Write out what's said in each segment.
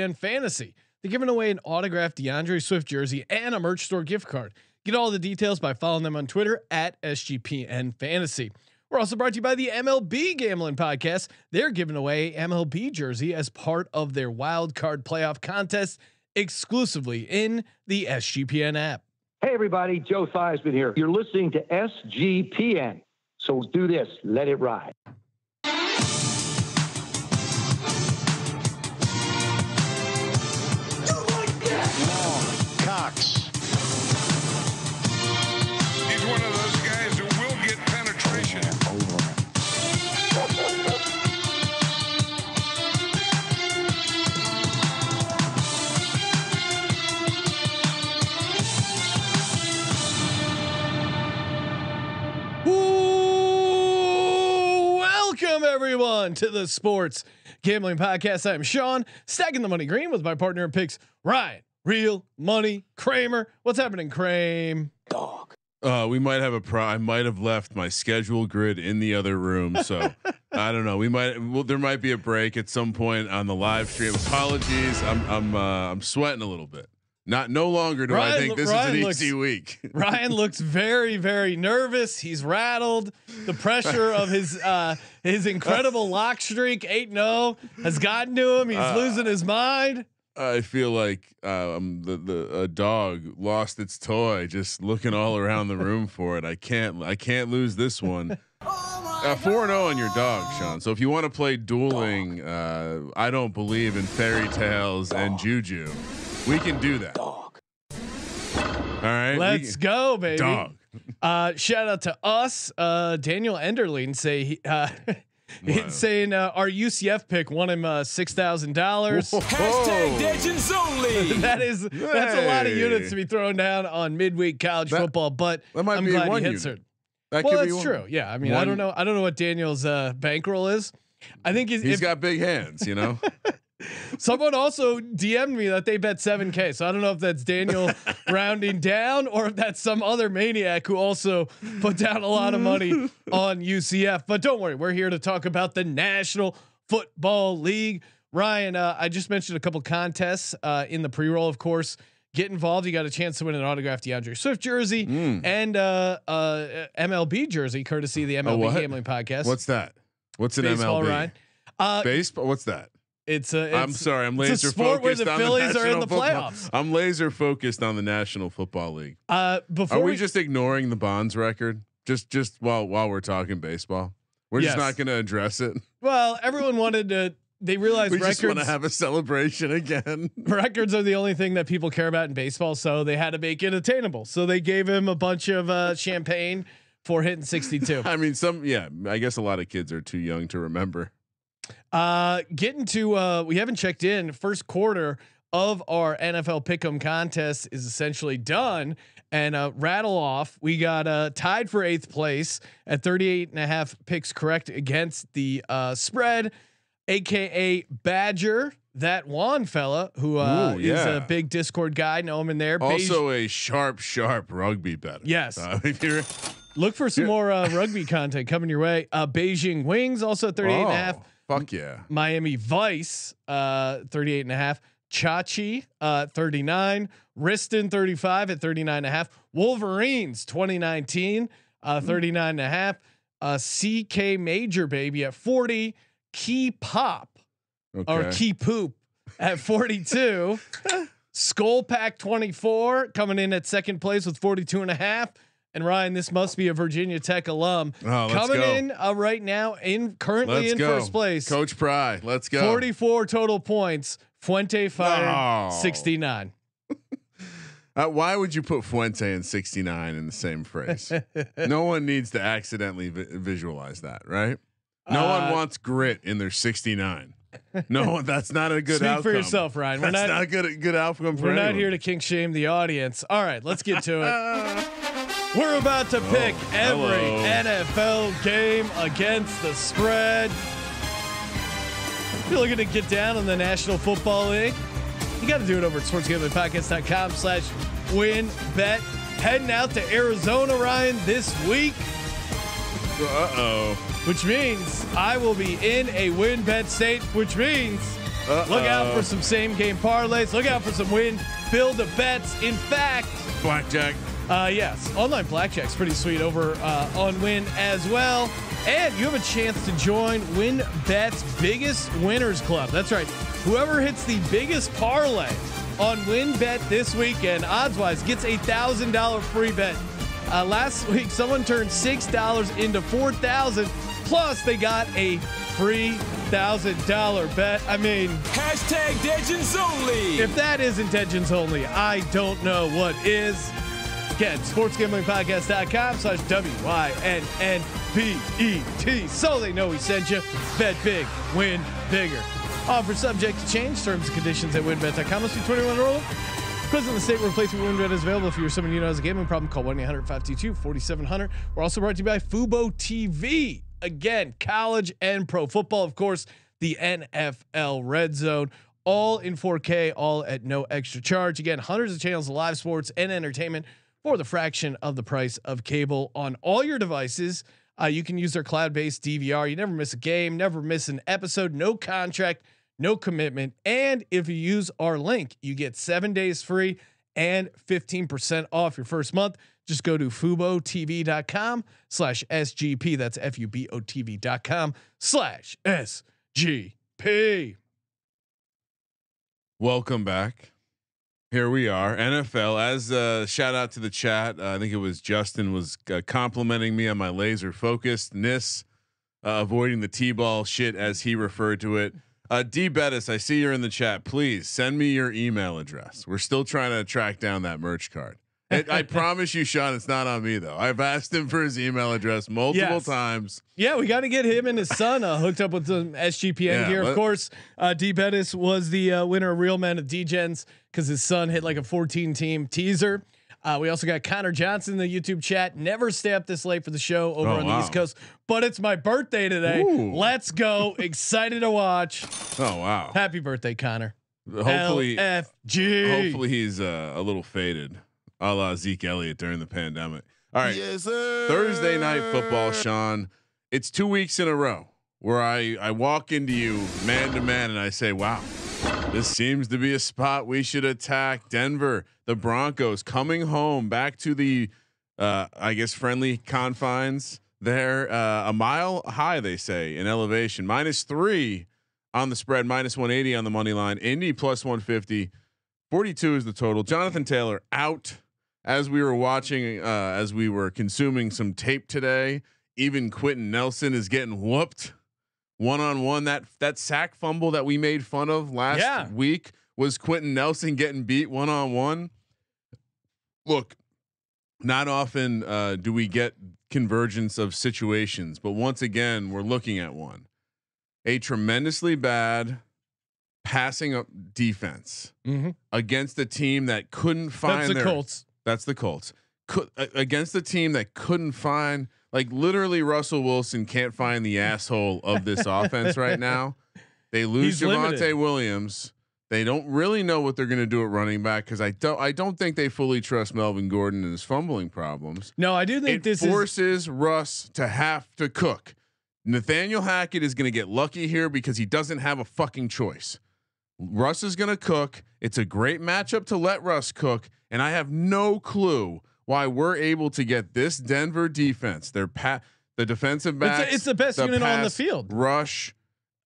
and fantasy. They're giving away an autographed DeAndre Swift jersey and a merch store gift card. Get all the details by following them on Twitter at SGPN Fantasy. We're also brought to you by the MLB Gambling Podcast. They're giving away MLB jersey as part of their wild card playoff contest exclusively in the SGPN app. Hey, everybody, Joe Theismann here. You're listening to SGPN. So do this, let it ride. Everyone to the Sports Gambling Podcast. I'm Sean, stacking the money green with my partner in picks, Ryan. Real money, Kramer. What's happening, Kramer? Dog. Uh, we might have a pro. I might have left my schedule grid in the other room, so I don't know. We might. Well, there might be a break at some point on the live stream. Apologies. I'm I'm uh, I'm sweating a little bit. Not no longer do I Ryan- think this Ryan is an looks- easy week. Ryan looks very, very nervous. He's rattled. The pressure of his uh, his incredible lock streak, eight 0 has gotten to him. He's Uh, losing his mind. I feel like um, the the a dog lost its toy, just looking all around the room for it. I can't I can't lose this one. Uh, four zero on your dog, Sean. So if you want to play dueling, uh, I don't believe in fairy tales and juju. We can do that. Dog. All right. Let's can- go, baby. Dog. Uh, shout out to us, uh, Daniel Enderlein say he, uh, Wow. saying uh, our UCF pick won him uh, six thousand dollars. Hashtag Legends only. That is that's a lot of units to be thrown down on midweek college That- football, but that might I'm be glad one he hits unit. it. That Well, could be that's one. true. Yeah, I mean, I don't know. I don't know what Daniel's uh, bankroll is. I think he's, He's if got big hands, you know. Someone also DM'd me that they bet 7K. So I don't know if that's Daniel rounding down or if that's some other maniac who also put down a lot of money on UCF. But don't worry, we're here to talk about the National Football League. Ryan, uh, I just mentioned a couple contests uh, in the pre roll, of course. Get involved. You got a chance to win an autographed DeAndre Swift jersey and uh, uh, MLB jersey, courtesy of the MLB? Gambling Podcast. What's that? What's an baseball, MLB? Ryan? Uh, Baseball. What's that? It's a. I'm sorry. I'm laser where focused the on Phillies the are in National the Football- playoffs. I'm laser focused on the National Football League. Uh, before Are we just ignoring the Bonds record? Just just while while we're talking baseball, we're Yes. just not going to address it. well, everyone wanted to. They realized We just want to have a celebration again. records are the only thing that people care about in baseball, so they had to make it attainable. So they gave him a bunch of uh, champagne for hitting 62. I mean, some yeah. I guess a lot of kids are too young to remember. Uh, getting to uh, we haven't checked in. First quarter of our NFL Pick'em contest is essentially done. And uh, rattle off, we got uh, tied for eighth place at 38 and a half picks correct against the uh, spread, aka Badger, that Juan fella who uh, Ooh, is a big Discord guy. Know him in there. Beige- Also, a sharp, sharp rugby bet. Yes. Uh, if you're, look for some more uh, rugby content coming your way. Uh, Beijing Wings also at 38 and a half. Fuck yeah. Miami Vice, uh, 38 and a half. Chachi, uh, 39. Riston, 35 at 39 and a half. Wolverines, 2019, uh, 39 and a half. Uh, CK Major, baby, at 40. Key Pop Okay. or Key Poop at 42. Skull Pack 24 coming in at second place with 42 and a half. And Ryan, this must be a Virginia Tech alum Oh, coming go. in uh, right now in currently Let's in go. first place. Coach Pry. Let's go. 44 total points. Fuente fired No. 69. Uh, why would you put Fuente and 69 in the same phrase? no one needs to accidentally vi- visualize that, right? No Uh, one wants grit in their 69. No. That's not a good Speak outcome. for yourself, Ryan. We're That's not, not, good. Good outcome for we're not here to kink shame the audience. All right, let's get to it. We're about to pick every. NFL game against the spread. If you're looking to get down on the National Football League, you got to do it over at sportsgamblingpodcast.com slash win bet. Heading out to Arizona, Ryan, this week, Uh oh. which means I will be in a WynnBET state, which means Uh-oh. Look out for some same game parlays. Look out for some win build of bets. In fact, Blackjack. uh, yes, online blackjack's pretty sweet over uh, on Wynn as well. And you have a chance to join Win Bet's biggest winners club. That's right. Whoever hits the biggest parlay on WynnBET this weekend, odds wise, gets a thousand dollar free bet. Uh, last week, someone turned six dollars into four thousand. Plus, they got a free thousand dollar bet. I mean, Hashtag Legends Only. if that is intentions only, I don't know what is. Again, sportsgamblingpodcast.com slash W-Y-N-N-B-E-T. So they know we sent you. Bet big, win bigger. Offer subject to change. Terms and conditions at wynnbet.com. Must be 21 or older. Present in the state replacement WynnBET is available. If you're someone you know has a gambling problem, call 1-800-522-4700. We're also brought to you by Fubo TV. Again, college and pro football, of course, the NFL Red Zone, all in 4K, all at no extra charge. Again, hundreds of channels of live sports and entertainment for the fraction of the price of cable on all your devices. Uh, you can use their cloud-based DVR. You never miss a game, never miss an episode, no contract, no commitment. And if you use our link, you get seven days free and 15% off your first month. Just go to FuboTV.com slash SGP. That's F-U-B-O-T-V.com slash SGP. Welcome back. Here we are, NFL. As a shout out to the chat. Uh, I think it was Justin was uh, complimenting me on my laser focusness, uh, avoiding the t-ball shit as he referred to it. Uh, D Bettis, I see you're in the chat. Please send me your email address. We're still trying to track down that merch card. It, I promise you, Sean, it's not on me though. I've asked him for his email address multiple Yes. times. Yeah, we got to get him and his son uh, hooked up with some SGPN Yeah, gear. Of course, uh, D Bettis was the uh, winner of Real Men of D-Gens because his son hit like a 14 team teaser. Uh, we also got Connor Johnson in the YouTube chat. Never stay up this late for the show over Oh, on the wow. East Coast, but it's my birthday today. Ooh. Let's go! Excited to watch. Oh wow! Happy birthday, Connor. Hopefully, LFG. hopefully he's uh, a little faded, a la Zeke Elliott during the pandemic. All right, Yes, sir. Thursday night football, Sean. It's two weeks in a row where I I walk into you man to man and I say, "Wow, this seems to be a spot we should attack." Denver, the Broncos coming home back to the, uh, I guess friendly confines. There, uh, a mile high, they say in elevation, minus three on the spread, minus 180 on the money line. Indy plus 150. 42 is the total. Jonathan Taylor out as we were watching, uh, as we were consuming some tape today. Even Quenton Nelson is getting whooped one on one. That that sack fumble that we made fun of last Yeah. week was Quenton Nelson getting beat one on one. Look, not often uh, do we get convergence of situations, but once again, we're looking at one. A tremendously bad passing up defense Mhm. against a team that couldn't find That's the their Colts. That's the Colts. Could, against a team that couldn't find like literally Russell Wilson can't find the asshole of this offense right now. They lose He's Javonte limited. Williams. They don't really know what they're going to do at running back because I don't I don't think they fully trust Melvin Gordon and his fumbling problems. No, I do think It this is forces Russ to have to cook. Nathaniel Hackett is going to get lucky here because he doesn't have a fucking choice. Russ is going to cook. It's a great matchup to let Russ cook, and I have no clue why we're able to get this Denver defense. Their pat, the defensive backs. it's the best unit on the field. Rush.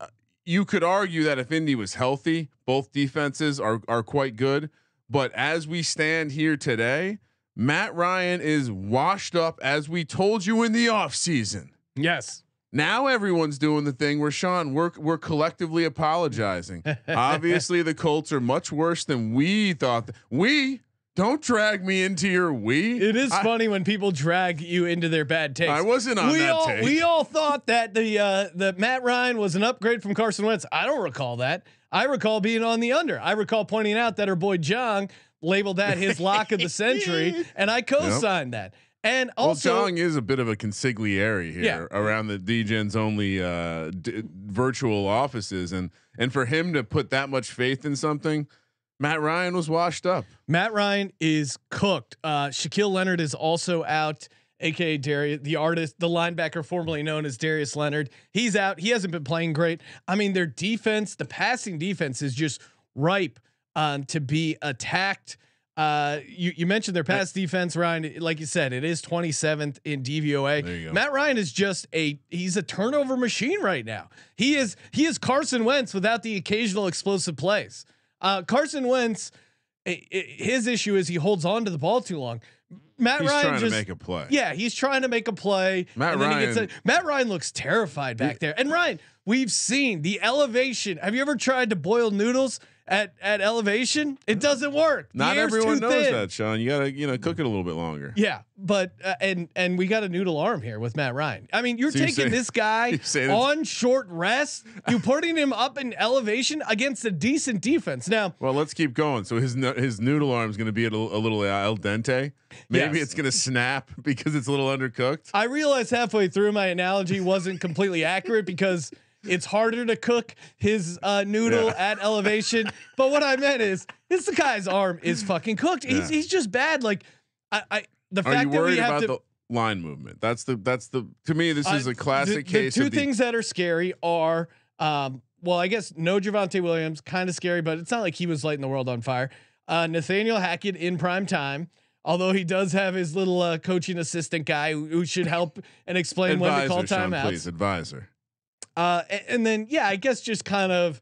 Uh, You could argue that if Indy was healthy, both defenses are are quite good. But as we stand here today, Matt Ryan is washed up as we told you in the offseason. yes. Now everyone's doing the thing where Sean, we're we're collectively apologizing. Obviously, the Colts are much worse than we thought. th- we don't drag me into your we. It is I- funny when people drag you into their bad takes. I wasn't on we that all take. we all thought that the uh, the Matt Ryan was an upgrade from Carson Wentz. I don't recall that. I recall being on the under. I recall pointing out that our boy Jong labeled that his lock of the century, and I co-signed that. And also, well, also, is a bit of a consigliere here Yeah. around the DGens only uh, d- virtual offices, and and for him to put that much faith in something, Matt Ryan was washed up. Matt Ryan is cooked. Uh, Shaquille Leonard is also out. aka Darius, the artist, the linebacker formerly known as Darius Leonard. He's out. He hasn't been playing great. I mean, their defense, the passing defense, is just ripe um, to be attacked. Uh, you, you mentioned their pass defense, Ryan. Like you said, it is 27th in DVOA. There you go. Matt Ryan is just a he's a turnover machine right now. He is he is Carson Wentz without the occasional explosive plays. Uh, Carson Wentz, i- i- his issue is he holds on to the ball too long. Matt He's Ryan trying just to make a play. yeah, he's trying to make a play. Matt and then he gets Ryan- a, Matt Ryan looks terrified back there. And Ryan, we've seen the elevation. Have you ever tried to boil noodles at at elevation? It doesn't work. The Not everyone knows thin. that, Sean. You gotta you know cook it a little bit longer. Yeah, but uh, and and we got a noodle arm here with Matt Ryan. I mean, you're So taking saying- this guy you're saying it's- on short rest. You putting him up in elevation against a decent defense. Now, Well, let's keep going. So his his noodle arm is going to be a little, a little al dente. Maybe Yes. it's going to snap because it's a little undercooked. I realized halfway through my analogy wasn't completely accurate because it's harder to cook his uh, noodle Yeah. at elevation. But what I meant is, this the guy's arm is fucking cooked. He's Yeah. he's just bad. Like I, I the Are fact you that we worried have about to. the line movement? That's the that's the to me this is Uh, a classic the, case The two of the, things that are scary are, um, well, I guess no Javonte Williams, kind of scary, but it's not like he was lighting the world on fire. Uh, Nathaniel Hackett in prime time, although he does have his little uh, coaching assistant guy who, who should help and explain when to call advisor, Sean, timeouts. please advisor. Uh, a- and, then yeah, I guess just kind of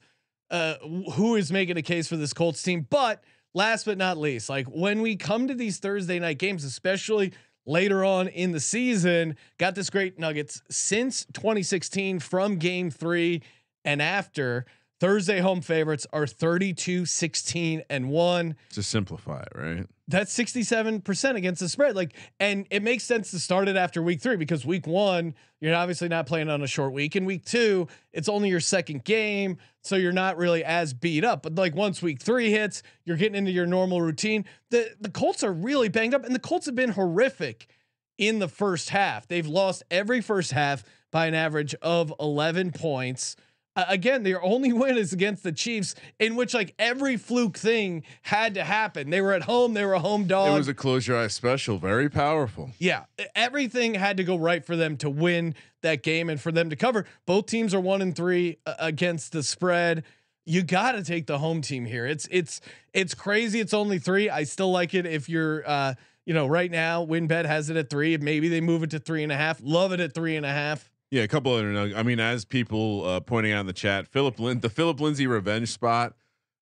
uh, who is making a case for this Colts team. But last but not least, like when we come to these Thursday night games, especially later on in the season, got this great Nuggets since 2016 from Game Three and after. Thursday home favorites are 32 16 and 1 To simplify it, right? that's 67% against the spread. Like, and it makes sense to start it after week three because week one, you're obviously not playing on a short week. And week two, it's only your second game. So you're not really as beat up. But like once week three hits, you're getting into your normal routine. The the Colts are really banged up, and the Colts have been horrific in the first half. They've lost every first half by an average of 11 points. Uh, again, their only win is against the Chiefs, in which like every fluke thing had to happen. They were at home, they were a home dog. It was a close your eyes special, very powerful. yeah, everything had to go right for them to win that game and for them to cover. Both teams are one and three uh, against the spread. You got to take the home team here. It's it's it's crazy. It's only three. I still like it if you're. uh you know, right now, WynnBET has it at three. Maybe they move it to three and a half. Love it at three and a half. Yeah, a couple other. I mean, as people uh, pointing out in the chat, Philip Lin, the Philip Lindsay revenge spot.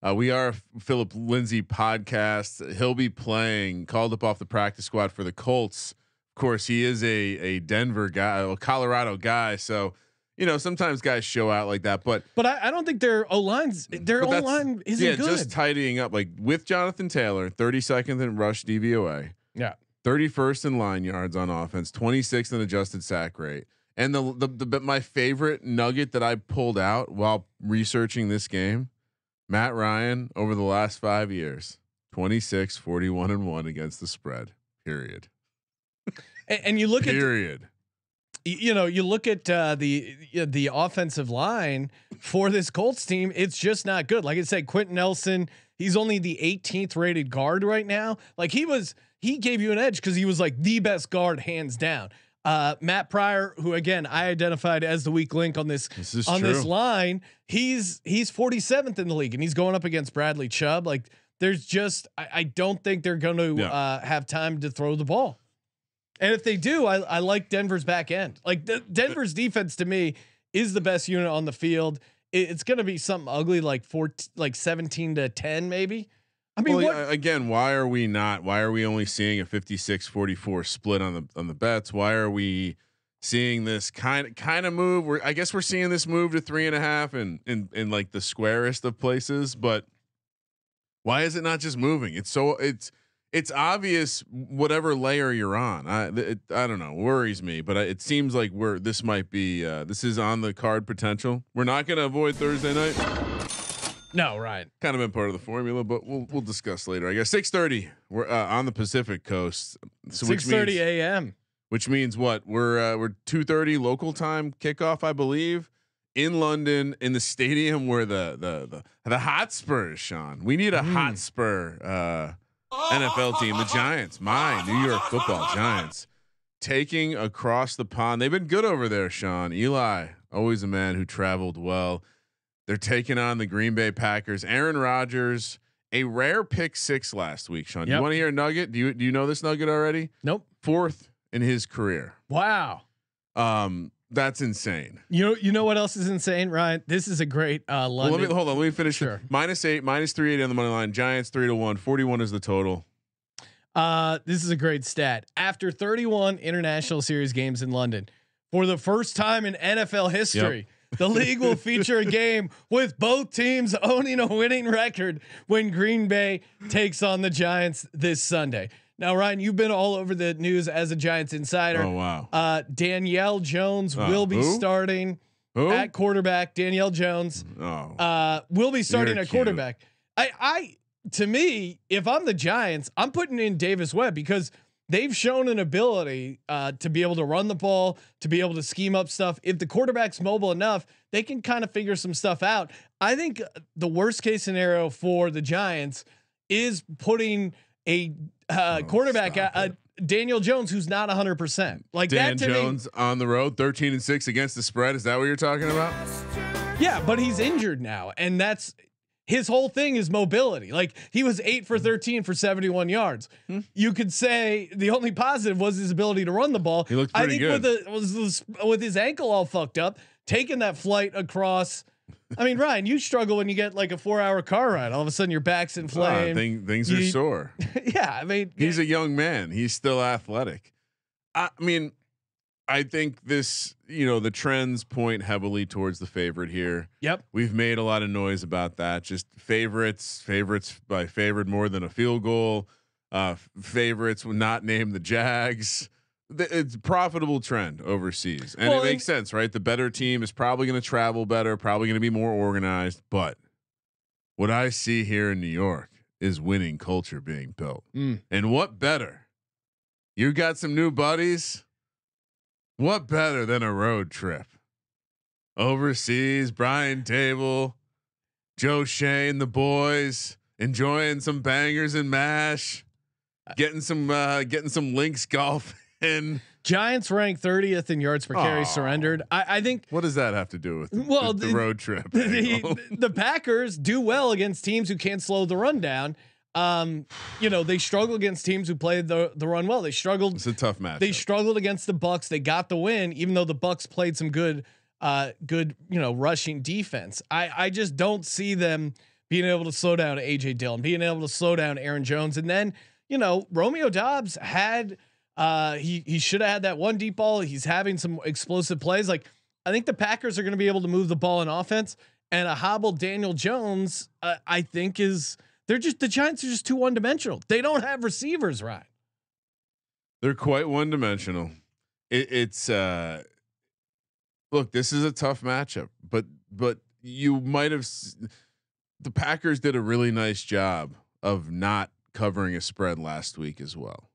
Uh, we are a Philip Lindsay podcast. He'll be playing, called up off the practice squad for the Colts. Of course, he is a a Denver guy, a Colorado guy. So, you know, sometimes guys show out like that. But But I, I don't think their O lines, their O line isn't yeah, good. just tidying up like with Jonathan Taylor, 32nd in rush DVOA. yeah. 31st in line yards on offense, 26th in adjusted sack rate. And the, the the but my favorite nugget that I pulled out while researching this game, Matt Ryan over the last 5 years, 26 41 and 1 against the spread. Period. And, and you look at Period. you know, you look at uh, the the offensive line for this Colts team. It's just not good. Like I said, Quenton Nelson. He's only the 18th rated guard right now. Like he was, he gave you an edge because he was like the best guard hands down. Uh, Matt Pryor, who again I identified as the weak link on this This on true. this line, he's he's 47th in the league, and he's going up against Bradley Chubb. Like there's just I, I don't think they're going to Yeah. uh, have time to throw the ball. And if they do, I, I like Denver's back end. Like the, Denver's defense to me is the best unit on the field. It, it's going to be something ugly like four, like 17 to 10, maybe. I mean, well, again, why are we not? Why are we only seeing a 56-44 split on the on the bets? Why are we seeing this kind of kind of move? We're I guess we're seeing this move to three and a half and in in like the squarest of places, but why is it not just moving? It's so it's it's obvious whatever layer you're on. I it, I don't know, worries me, but I- it seems like we're this might be uh, this is on the card potential. We're not going to avoid Thursday night no, right. kind of been part of the formula, but we'll we'll discuss later. I guess six thirty. We're uh, on the Pacific Coast, so which 6:30 means a.m. which means what? We're uh, we're two thirty local time kickoff, I believe, in London in the stadium where the the the the Hotspurs. Sean, we need a Hotspur uh, NFL team, the Giants, my New York Football Giants, taking across the pond. They've been good over there, Sean. Eli, always a man who traveled well. They're taking on the Green Bay Packers. Aaron Rodgers, a rare pick six last week. Sean, do Yep. you want to hear a nugget? Do you do you know this nugget already? Nope. Fourth in his career. Wow. Um, that's insane. You know, you know what else is insane, Ryan? This is a great uh, Well, London. let me hold on. Let me finish. Sure. Minus eight, minus three eighty on the money line. Giants three to one. Forty one is the total. Uh, this is a great stat. After 31 international series games in London, for the first time in NFL history, the league will feature a game with both teams owning a winning record when Green Bay takes on the Giants this Sunday. Now, Ryan, you've been all over the news as a Giants insider. Oh wow. Uh, Daniel Jones Uh, will be who? starting Who? at quarterback. Daniel Jones oh. uh, will be starting at quarterback. I, I, to me, if I'm the Giants, I'm putting in Davis Webb because they've shown an ability uh, to be able to run the ball, to be able to scheme up stuff. If the quarterback's mobile enough, they can kind of figure some stuff out. I think the worst case scenario for the Giants is putting a uh, Oh, quarterback, stop uh, Daniel Jones, who's not 100. percent Like Dan that to me. Jones on the road, thirteen and six against the spread. Is that what you're talking about? Yeah, but he's injured now, and that's his whole thing is mobility. Like he was eight for thirteen for seventy one yards. Hmm. You could say the only positive was his ability to run the ball. He looked pretty I think good. with the was this- with his ankle all fucked up, taking that flight across. I mean, Ryan, you struggle when you get like a four hour car ride. All of a sudden, your back's in Ah, flame. thing, things are You- sore. yeah, I mean, He's a young man. He's still athletic. I mean, I think this, you know, the trends point heavily towards the favorite here. yep. We've made a lot of noise about that. Just favorites, favorites by favored more than a field goal. Uh, favorites would not name the Jags. It's a profitable trend overseas, and Well, it and- makes sense, right? The better team is probably going to travel better, probably going to be more organized. But what I see here in New York is winning culture being built, Mm. and what better? You got some new buddies. What better than a road trip? Overseas, Brian Daboll, Joe Schoen, the boys enjoying some bangers and mash, getting some uh getting some links golf in. Giants ranked thirtieth in yards per carry Aw. surrendered. I, I think What does that have to do with the, Well, the, the road trip? the, the Packers do well against teams who can't slow the run down. Um, you know, they struggle against teams who play the the run well. They struggled. it's a tough match. They struggled against the Bucks. They got the win, even though the Bucks played some good, uh, good you know rushing defense. I I just don't see them being able to slow down AJ Dillon, being able to slow down Aaron Jones, and then you know Romeo Doubs had uh he he should have had that one deep ball. He's having some explosive plays. Like I think the Packers are going to be able to move the ball in offense, and a hobbled Daniel Jones, uh, I think is. They're just the Giants are just too one dimensional. They don't have receivers, right? They're quite one dimensional. It, it's uh look, this is a tough matchup, but but you might have the Packers did a really nice job of not covering a spread last week as well.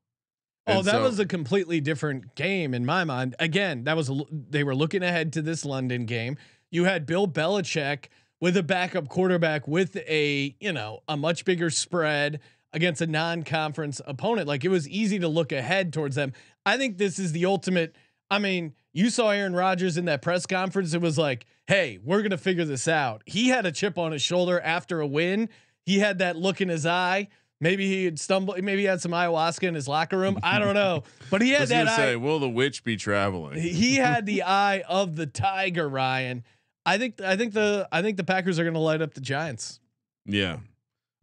Oh, And that so- was a completely different game in my mind. Again, that was a, they were looking ahead to this London game. You had Bill Belichick with a backup quarterback with a you know a much bigger spread against a non-conference opponent. Like it was easy to look ahead towards them. I think this is the ultimate. I mean, you saw Aaron Rodgers in that press conference. It was like, hey, we're gonna figure this out. He had a chip on his shoulder after a win. He had that look in his eye. Maybe he had stumbled. Maybe he had some ayahuasca in his locker room. I don't know, but he had was that say, will the witch be traveling? he had the eye of the tiger, Ryan. I think. I think the. I think the Packers are going to light up the Giants. Yeah.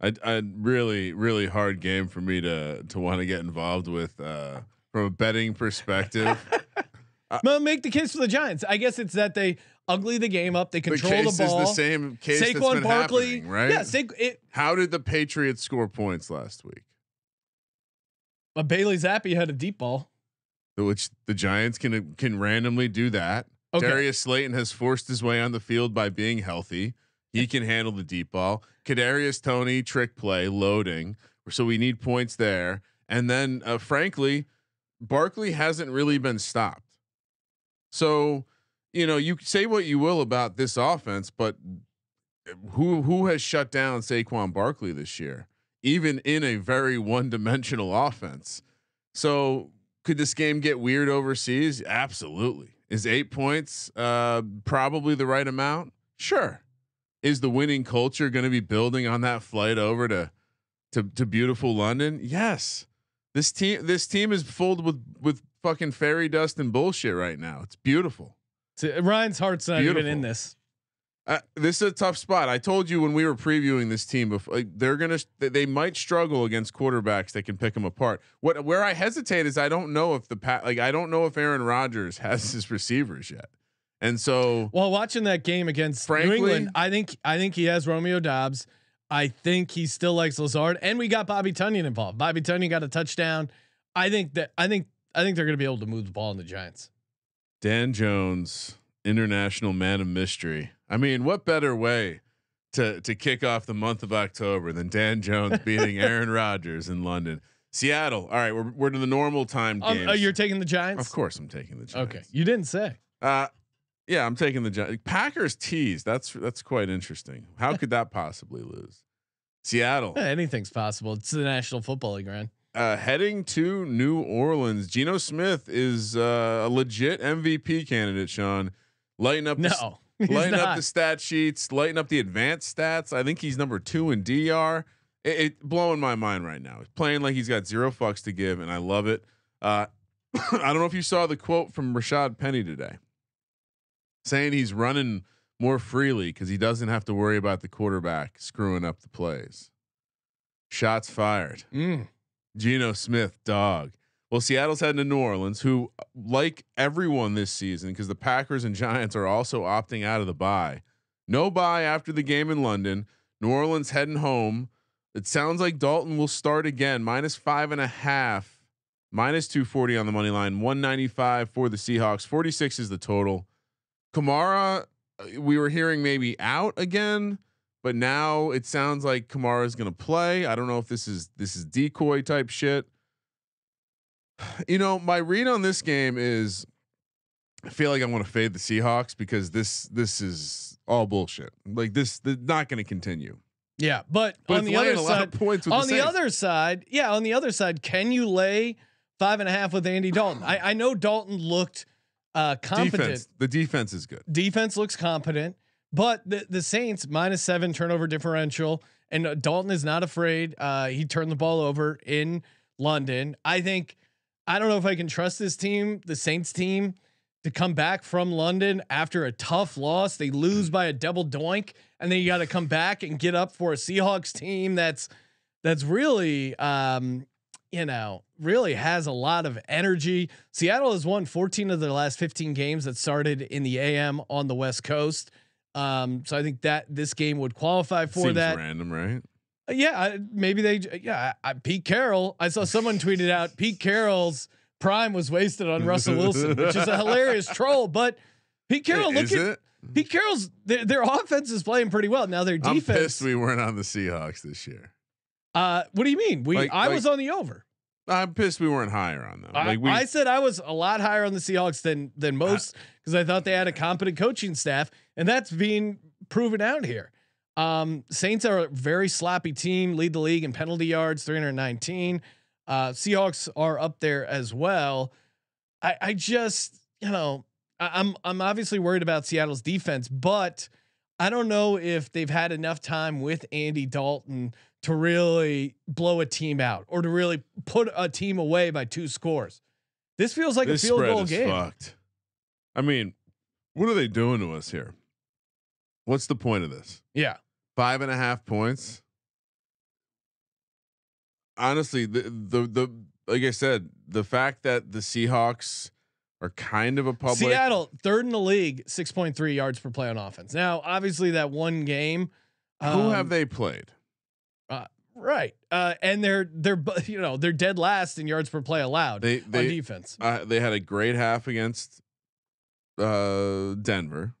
I I really really hard game for me to to want to get involved with uh from a betting perspective. Well, make the case for the Giants. I guess it's that they ugly the game up. They control the case the ball. is the same case that's Saquon been Barkley, right? Yeah, Sa- it, How did the Patriots score points last week? uh, Bailey Zappe had a deep ball. Which the Giants can can randomly do that. Okay. Darius Slayton has forced his way on the field by being healthy. He can handle the deep ball. Kadarius Toney trick play loading. So we need points there. And then, uh, frankly, Barkley hasn't really been stopped. So, you know, you say what you will about this offense, but who who has shut down Saquon Barkley this year, even in a very one-dimensional offense? So could this game get weird overseas? Absolutely. Is eight points uh, probably the right amount? Sure. Is the winning culture going to be building on that flight over to to to beautiful London? Yes. This team this team is filled with with fucking fairy dust and bullshit right now. It's beautiful. Ryan's heart's not even in this. Uh, this is a tough spot. I told you when we were previewing this team before, like, they're gonna they- they might struggle against quarterbacks that can pick them apart. What where I hesitate is I don't know if the pat like I don't know if Aaron Rodgers has his receivers yet, and so Well, watching that game against Frankly- New England, I think I think he has Romeo Doubs. I think he still likes Lazard, and we got Bobby Tonyan involved. Bobby Tonyan got a touchdown. I think that I think I think they're going to be able to move the ball in the Giants. Dan Jones, international man of mystery. I mean, what better way to to kick off the month of October than Dan Jones beating Aaron Rodgers in London, Seattle? All right, we're we're to the normal time Um, games. uh, you're taking the Giants. of course, I'm taking the Giants. Okay, you didn't say. Uh, yeah, I'm taking the Gi- Packers tease. That's that's quite interesting. How could that possibly lose? Seattle Eh, anything's possible. It's the National Football League, Ryan. uh, heading to New Orleans. Geno Smith is uh, a legit MVP candidate. Sean, lighten up. No, he's lighten up the stat sheets. Lighten up the advanced stats. I think he's number two in DR. It, it blowing my mind right now. He's playing like he's got zero fucks to give, and I love it. Uh, I don't know if you saw the quote from Rashaad Penny today, saying he's running more freely because he doesn't have to worry about the quarterback screwing up the plays. Shots fired. Mm. Geno Smith, dog. Well, Seattle's heading to New Orleans, who, like everyone this season, because the Packers and Giants are also opting out of the bye. No bye after the game in London. New Orleans heading home. It sounds like Dalton will start again, minus five and a half, minus 240 on the money line, 195 for the Seahawks. 46 is the total. Kamara, we were hearing maybe out again but now it sounds like Kamara is going to play. I don't know if this is this is decoy type shit. You know, my read on this game is I feel like I want to fade the Seahawks because this this is all bullshit. Like this, this not going to continue. Yeah, but, But on the other side, points on the, the, other side, yeah, on the other side, can you lay five and a half with Andy Dalton? I, I know Dalton looked uh, competent. defense, the defense is good. Defense looks competent, but the the Saints minus seven turnover differential, and uh, Dalton is not afraid. Uh, he turned the ball over in London. I think I don't know if I can trust this team, the Saints team, to come back from London after a tough loss. They lose by a double doink, and then you got to come back and get up for a Seahawks team that's that's really um, you know really has a lot of energy. Seattle has won 14 of their last 15 games that started in the AM on the West Coast. Um, so I think that this game would qualify for Seems that. random, right? Uh, Yeah, maybe they. Yeah, I, Pete Carroll. I saw someone tweeted out Pete Carroll's prime was wasted on Russell Wilson, which is a hilarious troll. But Pete Carroll, Hey, look at it? Pete Carroll's. Their, their offense is playing pretty well now. Their defense. I'm pissed we weren't on the Seahawks this year. uh, what do you mean? We Like- I like- was on the over. I'm pissed we weren't higher on them. I, Like we, I said I was a lot higher on the Seahawks than than most because I thought they had a competent coaching staff, and that's being proven out here. Um, Saints are a very sloppy team, lead the league in penalty yards, 319. Uh, Seahawks are up there as well. I, I just, you know, I, I'm I'm obviously worried about Seattle's defense, but I don't know if they've had enough time with Andy Dalton to really blow a team out or to really put a team away by two scores. This feels like this a field goal is game. fucked. I mean, what are they doing to us here? What's the point of this? Yeah. Five and a half points. Honestly, the the the like I said, the fact that the Seahawks are kind of a public Seattle, third in the league, 6.3 yards per play on offense. Now, obviously, that one game. Who um, have they played? Right. Uh, and they're they're you know they're dead last in yards per play allowed They on defense. uh, they had a great half against uh Denver.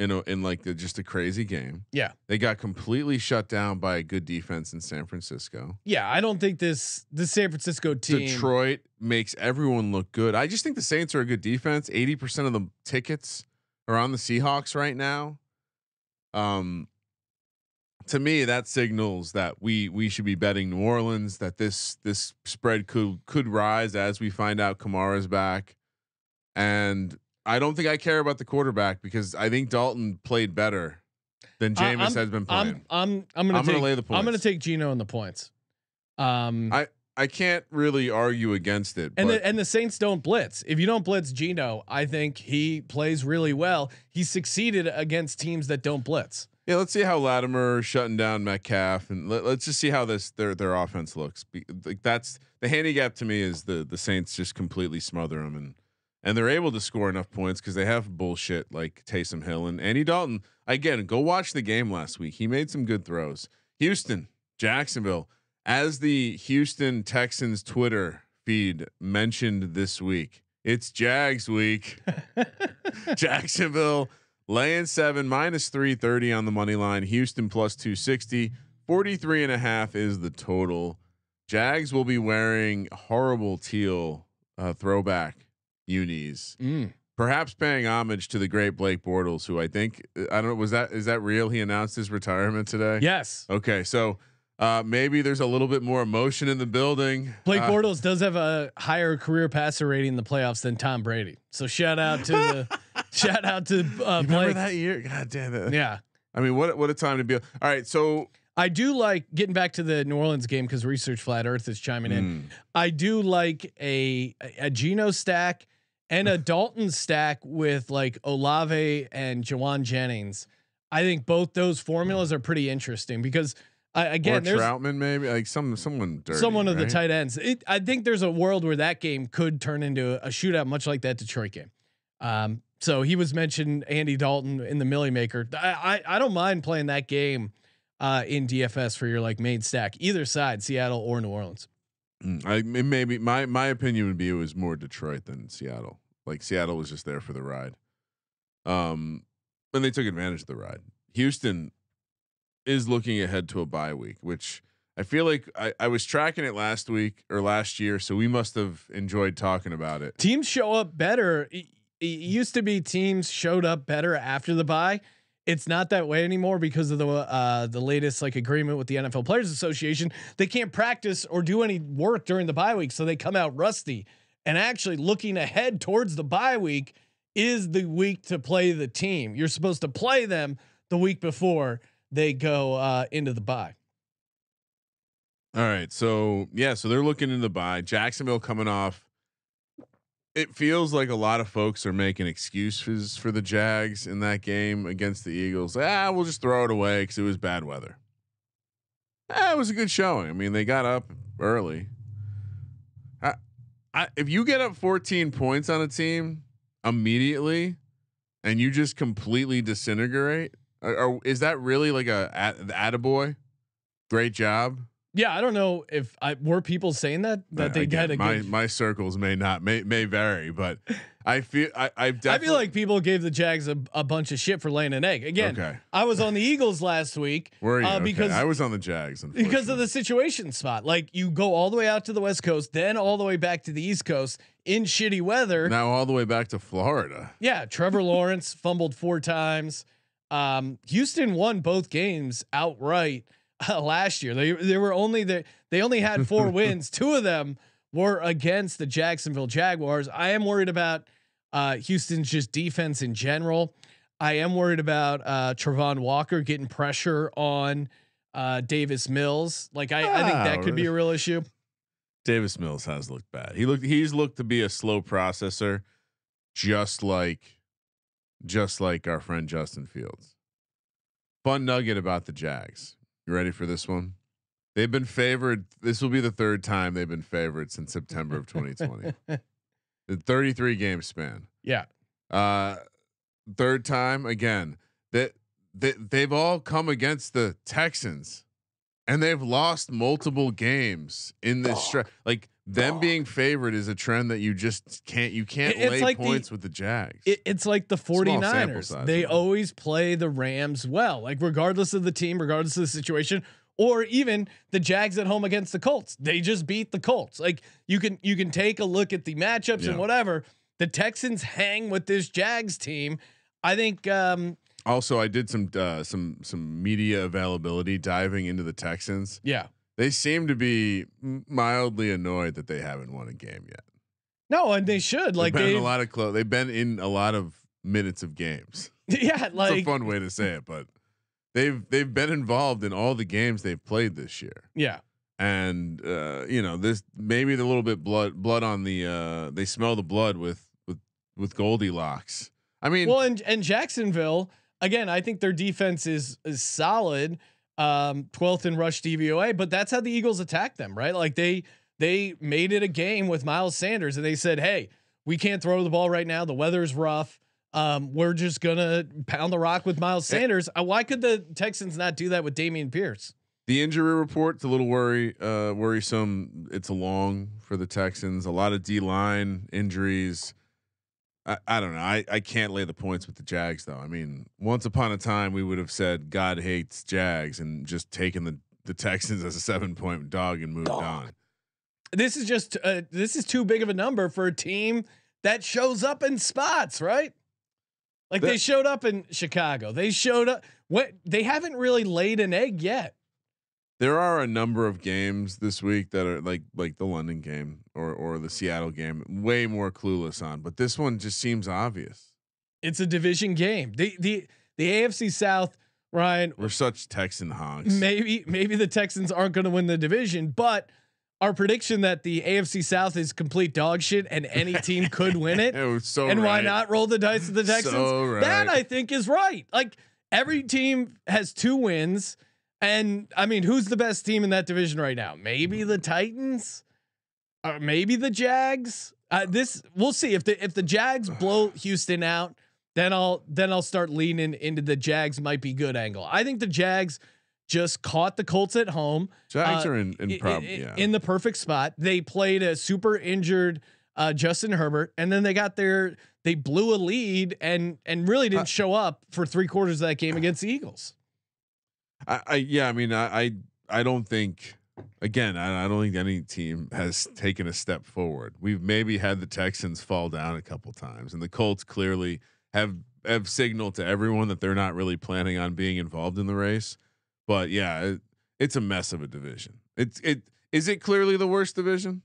You know, in like the, just a crazy game. Yeah. They got completely shut down by a good defense in San Francisco. Yeah, I don't think this this San Francisco team. Detroit makes everyone look good. I just think the Saints are a good defense. 80% of the tickets are on the Seahawks right now. Um to me that signals that we we should be betting New Orleans that this this spread could could rise as we find out Kamara's back. And I don't think I care about the quarterback because I think Dalton played better than Jameis has been playing. I'm I'm I'm gonna I'm gonna lay the points. I'm gonna take Geno in the points. Um, I I can't really argue against it. and the and the Saints don't blitz. If you don't blitz Geno, I think he plays really well. He succeeded against teams that don't blitz. yeah, let's see how Lattimore shutting down Metcalf, and let, us just see how this their their offense looks. Be, like that's the handicap to me is the the Saints just completely smother them and and they're able to score enough points because they have bullshit like Taysom Hill and Andy Dalton. Again, go watch the game last week. He made some good throws. Houston, Jacksonville, as the Houston Texans Twitter feed mentioned this week, it's Jags week. Jacksonville laying seven minus 330 on the money line. Houston plus 260. 43 and a half is the total. Jags will be wearing horrible teal uh, throwback unis, Mm. perhaps paying homage to the great Blake Bortles, who I think I don't know was that is that real? He announced his retirement today. Yes, Okay, so uh, maybe there's a little bit more emotion in the building. Blake Uh, Bortles does have a higher career passer rating in the playoffs than Tom Brady. So shout out to the shout out to uh, Blake. that year? God damn it! Yeah. I mean, what what a time to be. All right, so I do like getting back to the New Orleans game because Research Flat Earth is chiming in. mm, I do like a a Geno stack and a Dalton stack with like Olave and Jawan Jennings. I think both those formulas are pretty interesting because I, again, or there's Trautman, maybe like some someone dirty. someone of the tight ends. It, I think there's a world where that game could turn into a shootout, much like that Detroit game. Um, so he was mentioned Andy Dalton in the Milly Maker. I, I I don't mind playing that game uh, in DFS for your like main stack, either side, Seattle or New Orleans. Mm, I maybe my my opinion would be it was more Detroit than Seattle. Like Seattle was just there for the ride. Um, and they took advantage of the ride. Houston is looking ahead to a bye week, which I feel like I, I was tracking it last week or last year, so we must have enjoyed talking about it. teams show up better. It, it used to be teams showed up better after the bye. It's not that way anymore because of the uh, the latest like agreement with the NFL Players Association. They can't practice or do any work during the bye week, so they come out rusty. And actually, looking ahead towards the bye week is the week to play the team. You're supposed to play them the week before they go uh, into the bye. All right. So yeah, so they're looking into the bye. Jacksonville coming off. It feels like a lot of folks are making excuses for the Jags in that game against the Eagles. Ah, we'll just throw it away because it was bad weather. Ah, it was a good showing. I mean, they got up early. I, I, if you get up 14 points on a team immediately, and you just completely disintegrate, or, or is that really like a at, attaboy? Great job. Yeah, I don't know if I were people saying that that they get had a my good. my circles may not may may vary, but I feel I I I feel like people gave the Jags a, a bunch of shit for laying an egg. Again, Okay. I was on the Eagles last week were you uh, okay. because I was on the Jags because of the situation spot. Like you go all the way out to the West Coast, then all the way back to the East Coast in shitty weather. now all the way back to Florida. Yeah, Trevor Lawrence fumbled four times. Um, Houston won both games outright uh, last year. They they were only the they only had four wins. Two of them were against the Jacksonville Jaguars. I am worried about uh, Houston's just defense in general. I am worried about uh, Travon Walker getting pressure on uh, Davis Mills. Like I, I think that could be a real issue. Davis Mills has looked bad. He looked he's looked to be a slow processor, just like just like our friend Justin Fields. Fun nugget about the Jags. You ready for this one? They've been favored. This will be the third time they've been favored since September of 2020. the 33 game span. Yeah. Uh, third time again. That they, they've all come against the Texans, and they've lost multiple games in this stretch. Like them being favored is a trend that you just can't. You can't It's lay like the- points with the Jags. It, it's like the Small sample 49ers. size, They always play the Rams well, like regardless of the team, regardless of the situation, or even the Jags at home against the Colts. They just beat the Colts. Like you can you can take a look at the matchups Yeah. and whatever. The Texans hang with this Jags team. I think um Also, I did some uh, some some media availability diving into the Texans. Yeah. They seem to be mildly annoyed that they haven't won a game yet. No, and they should like they've been in a lot of close. They've been in a lot of minutes of games. yeah, It's a like fun way to say it, but they've they've been involved in all the games they've played this year. yeah. and uh, you know this maybe the little bit blood blood on the uh, they smell the blood with with with Goldilocks. I mean, Well, and and Jacksonville again, I think their defense is is solid. Um, 12th in rush DVOA, but that's how the Eagles attack them, right? Like they they made it a game with Miles Sanders, and they said, "Hey, we can't throw the ball right now. The weather's rough. Um, we're just gonna pound the rock with Miles Sanders." Uh, why could the Texans not do that with Dameon Pierce? the injury report's a little worry uh, worrisome. It's a long for the Texans. A lot of D line injuries. I, I don't know. I, I can't lay the points with the Jags though. I mean, once upon a time we would have said God hates Jags and just taken the the Texans as a seven point dog and moved on. This is just uh, this is too big of a number for a team that shows up in spots, right? Like they showed up in Chicago. They showed up. What they haven't really laid an egg yet. There are a number of games this week that are like like the London game or or the Seattle game, way more clueless on. But this one just seems obvious. It's a division game. The the the AFC South, Ryan. We're such Texan honks. Maybe maybe the Texans aren't going to win the division, but our prediction that the AFC South is complete dog shit and any team could win it. It was so and why not roll the dice with the Texans? So That. I think is right. Like every team has two wins, and I mean, who's the best team in that division right now? Maybe the Titans, or maybe the Jags. Uh, this we'll see if the if the Jags blow Houston out, then I'll then I'll start leaning into the Jags might be good angle. I think the Jags just caught the Colts at home Jags uh, are in in prob- i- yeah. in the perfect spot. They played a super injured uh, Justin Herbert, and then they got their they blew a lead and and really didn't Uh, show up for three quarters of that game against the Eagles. I, I yeah, I mean, I I, I don't think again, I, I don't think any team has taken a step forward. We've maybe had the Texans fall down a couple times, and the Colts clearly have have signaled to everyone that they're not really planning on being involved in the race. But yeah, it, it's a mess of a division. It's it is it clearly the worst division?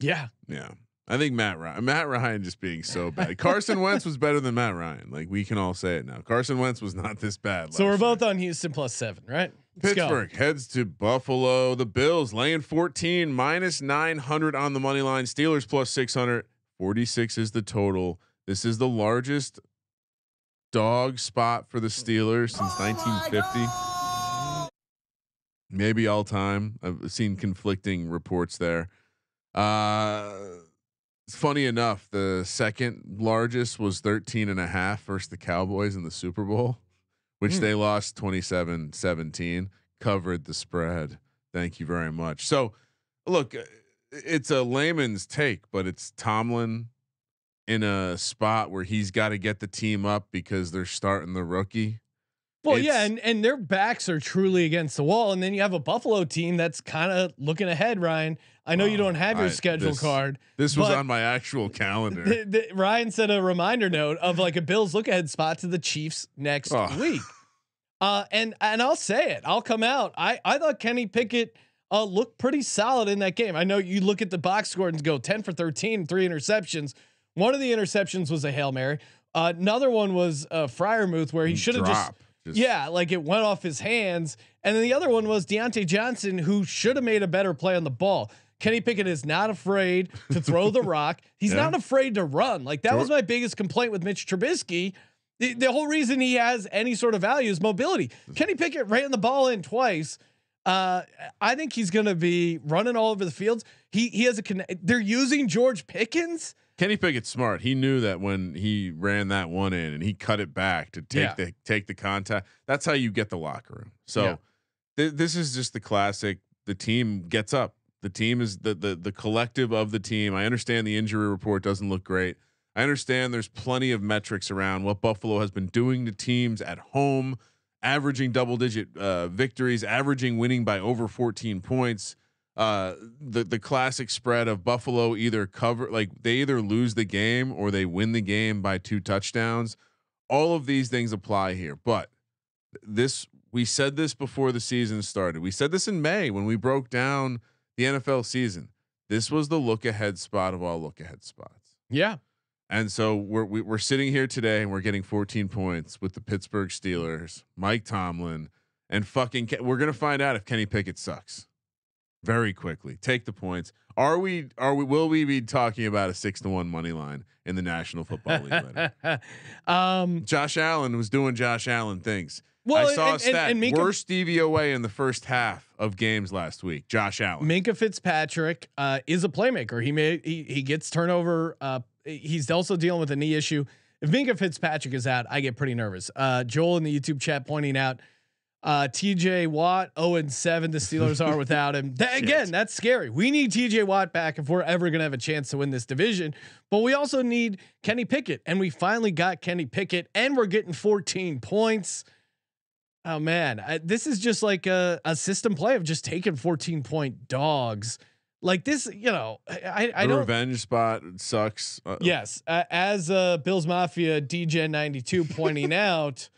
Yeah, Yeah. I think Matt Ryan, Matt Ryan just being so bad. Carson Wentz was better than Matt Ryan. Like we can all say it now. Carson Wentz was not this bad. so we're last year. both on Houston plus seven, right? Let's go. Pittsburgh heads to Buffalo. The Bills laying 14 minus 900 on the money line. Steelers plus 600. 46 is the total. This is the largest dog spot for the Steelers since 1950. Maybe all time. I've seen conflicting reports there. Uh, it's funny enough, the second largest was 13 and a half versus the Cowboys in the Super Bowl which Hmm. they lost 27 17, covered the spread. Thank you very much. So, look, uh, it's a layman's take, but it's Tomlin in a spot where he's got to get the team up because they're starting the rookie. Well, yeah, and and their backs are truly against the wall, and then you have a Buffalo team that's kind of looking ahead. Ryan, I know you don't have your I- schedule this- card. This was on my actual calendar. Ryan sent a reminder note of like a Bills look ahead spot to the Chiefs next Oh. week. Uh, and and I'll say it. I'll come out. I I thought Kenny Pickett uh looked pretty solid in that game. I know you look at the box score and go 10 for 13, three interceptions. One of the interceptions was a Hail Mary. Uh, another one was uh Freiermuth where he should have just. Just- yeah, like it went off his hands. And then the other one was Diontae Johnson, who should have made a better play on the ball. Kenny Pickett is not afraid to throw the rock. He's Yeah. not afraid to run. Like that Sure. was my biggest complaint with Mitch Trubisky. The, the whole reason he has any sort of value is mobility. Kenny Pickett ran the ball in twice. Uh, I think he's going to be running all over the fields. He he has a they're using George Pickens. Kenny Pickett's smart. He knew that when he ran that one in and he cut it back to take Yeah. the take the contact. That's how you get the locker room. So Yeah. th- this is just the classic. The team gets up. The team is the the the collective of the team. I understand the injury report doesn't look great. I understand there's plenty of metrics around what Buffalo has been doing to teams at home, averaging double digit uh, victories, averaging winning by over 14 points uh the the classic spread of Buffalo either cover like they either lose the game or they win the game by two touchdowns all of these things apply here, but this we said this before the season started. We said this in May when we broke down the NFL season. This was the look ahead spot of all look ahead spots. Yeah. And so we're we, we're sitting here today and we're getting 14 points with the Pittsburgh Steelers, Mike Tomlin, and fucking Ke- we're gonna find out if Kenny Pickett sucks very quickly. Take the points. Are we? Are we? Will we be talking about a six to one money line in the National Football League? um, Josh Allen was doing Josh Allen things. well, I saw a and, stat and, and Minkah, worst DVOA in the first half of games last week. Josh Allen. Minkah Fitzpatrick uh, is a playmaker. He may he, he gets turnover. Uh, he's also dealing with a knee issue. If Minkah Fitzpatrick is out, I get pretty nervous. Uh, Joel in the YouTube chat pointing out uh, TJ Watt 0 and 7 the Steelers are without him. That, again, that's scary. We need TJ Watt back if we're ever going to have a chance to win this division. But we also need Kenny Pickett and we finally got Kenny Pickett and we're getting 14 points. Oh man, I, this is just like a, a system play of just taking 14 point dogs. Like this, you know, I I the don't revenge spot sucks. Uh, Yes, uh, as uh, Bills Mafia DJ ninety two pointing out,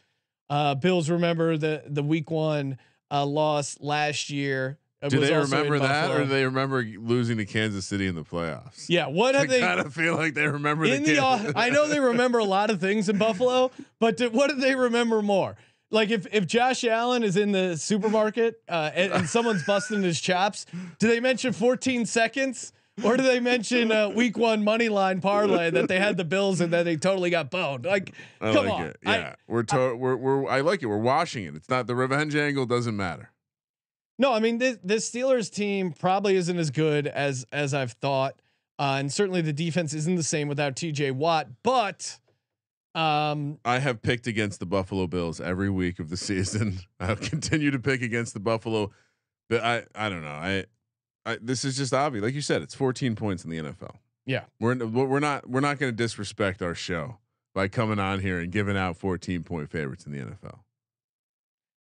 uh, Bills remember the the week one uh, loss last year. It Do they remember that, or do they remember losing to Kansas City in the playoffs? yeah, what I have they kind of feel like they remember in the. the? I know they remember a lot of things in Buffalo, but do, what do they remember more? Like if if Josh Allen is in the supermarket uh, and, and someone's busting his chops, do they mention 14 seconds? Or do they mention uh, week one money line parlay that they had the Bills and then they totally got boned? Like, I come like on. it. I- Yeah, we're, to- we're we're I like it. We're washing it. It's not the revenge angle. Doesn't matter. No, I mean this this Steelers team probably isn't as good as as I've thought, uh, and certainly the defense isn't the same without T.J. Watt. But um, I have picked against the Buffalo Bills every week of the season. I'll continue to pick against the Buffalo, but I I don't know. I, I this is just obvious. Like you said, it's 14 points in the NFL. Yeah. we're we're not we're not going to disrespect our show by coming on here and giving out 14 point favorites in the NFL.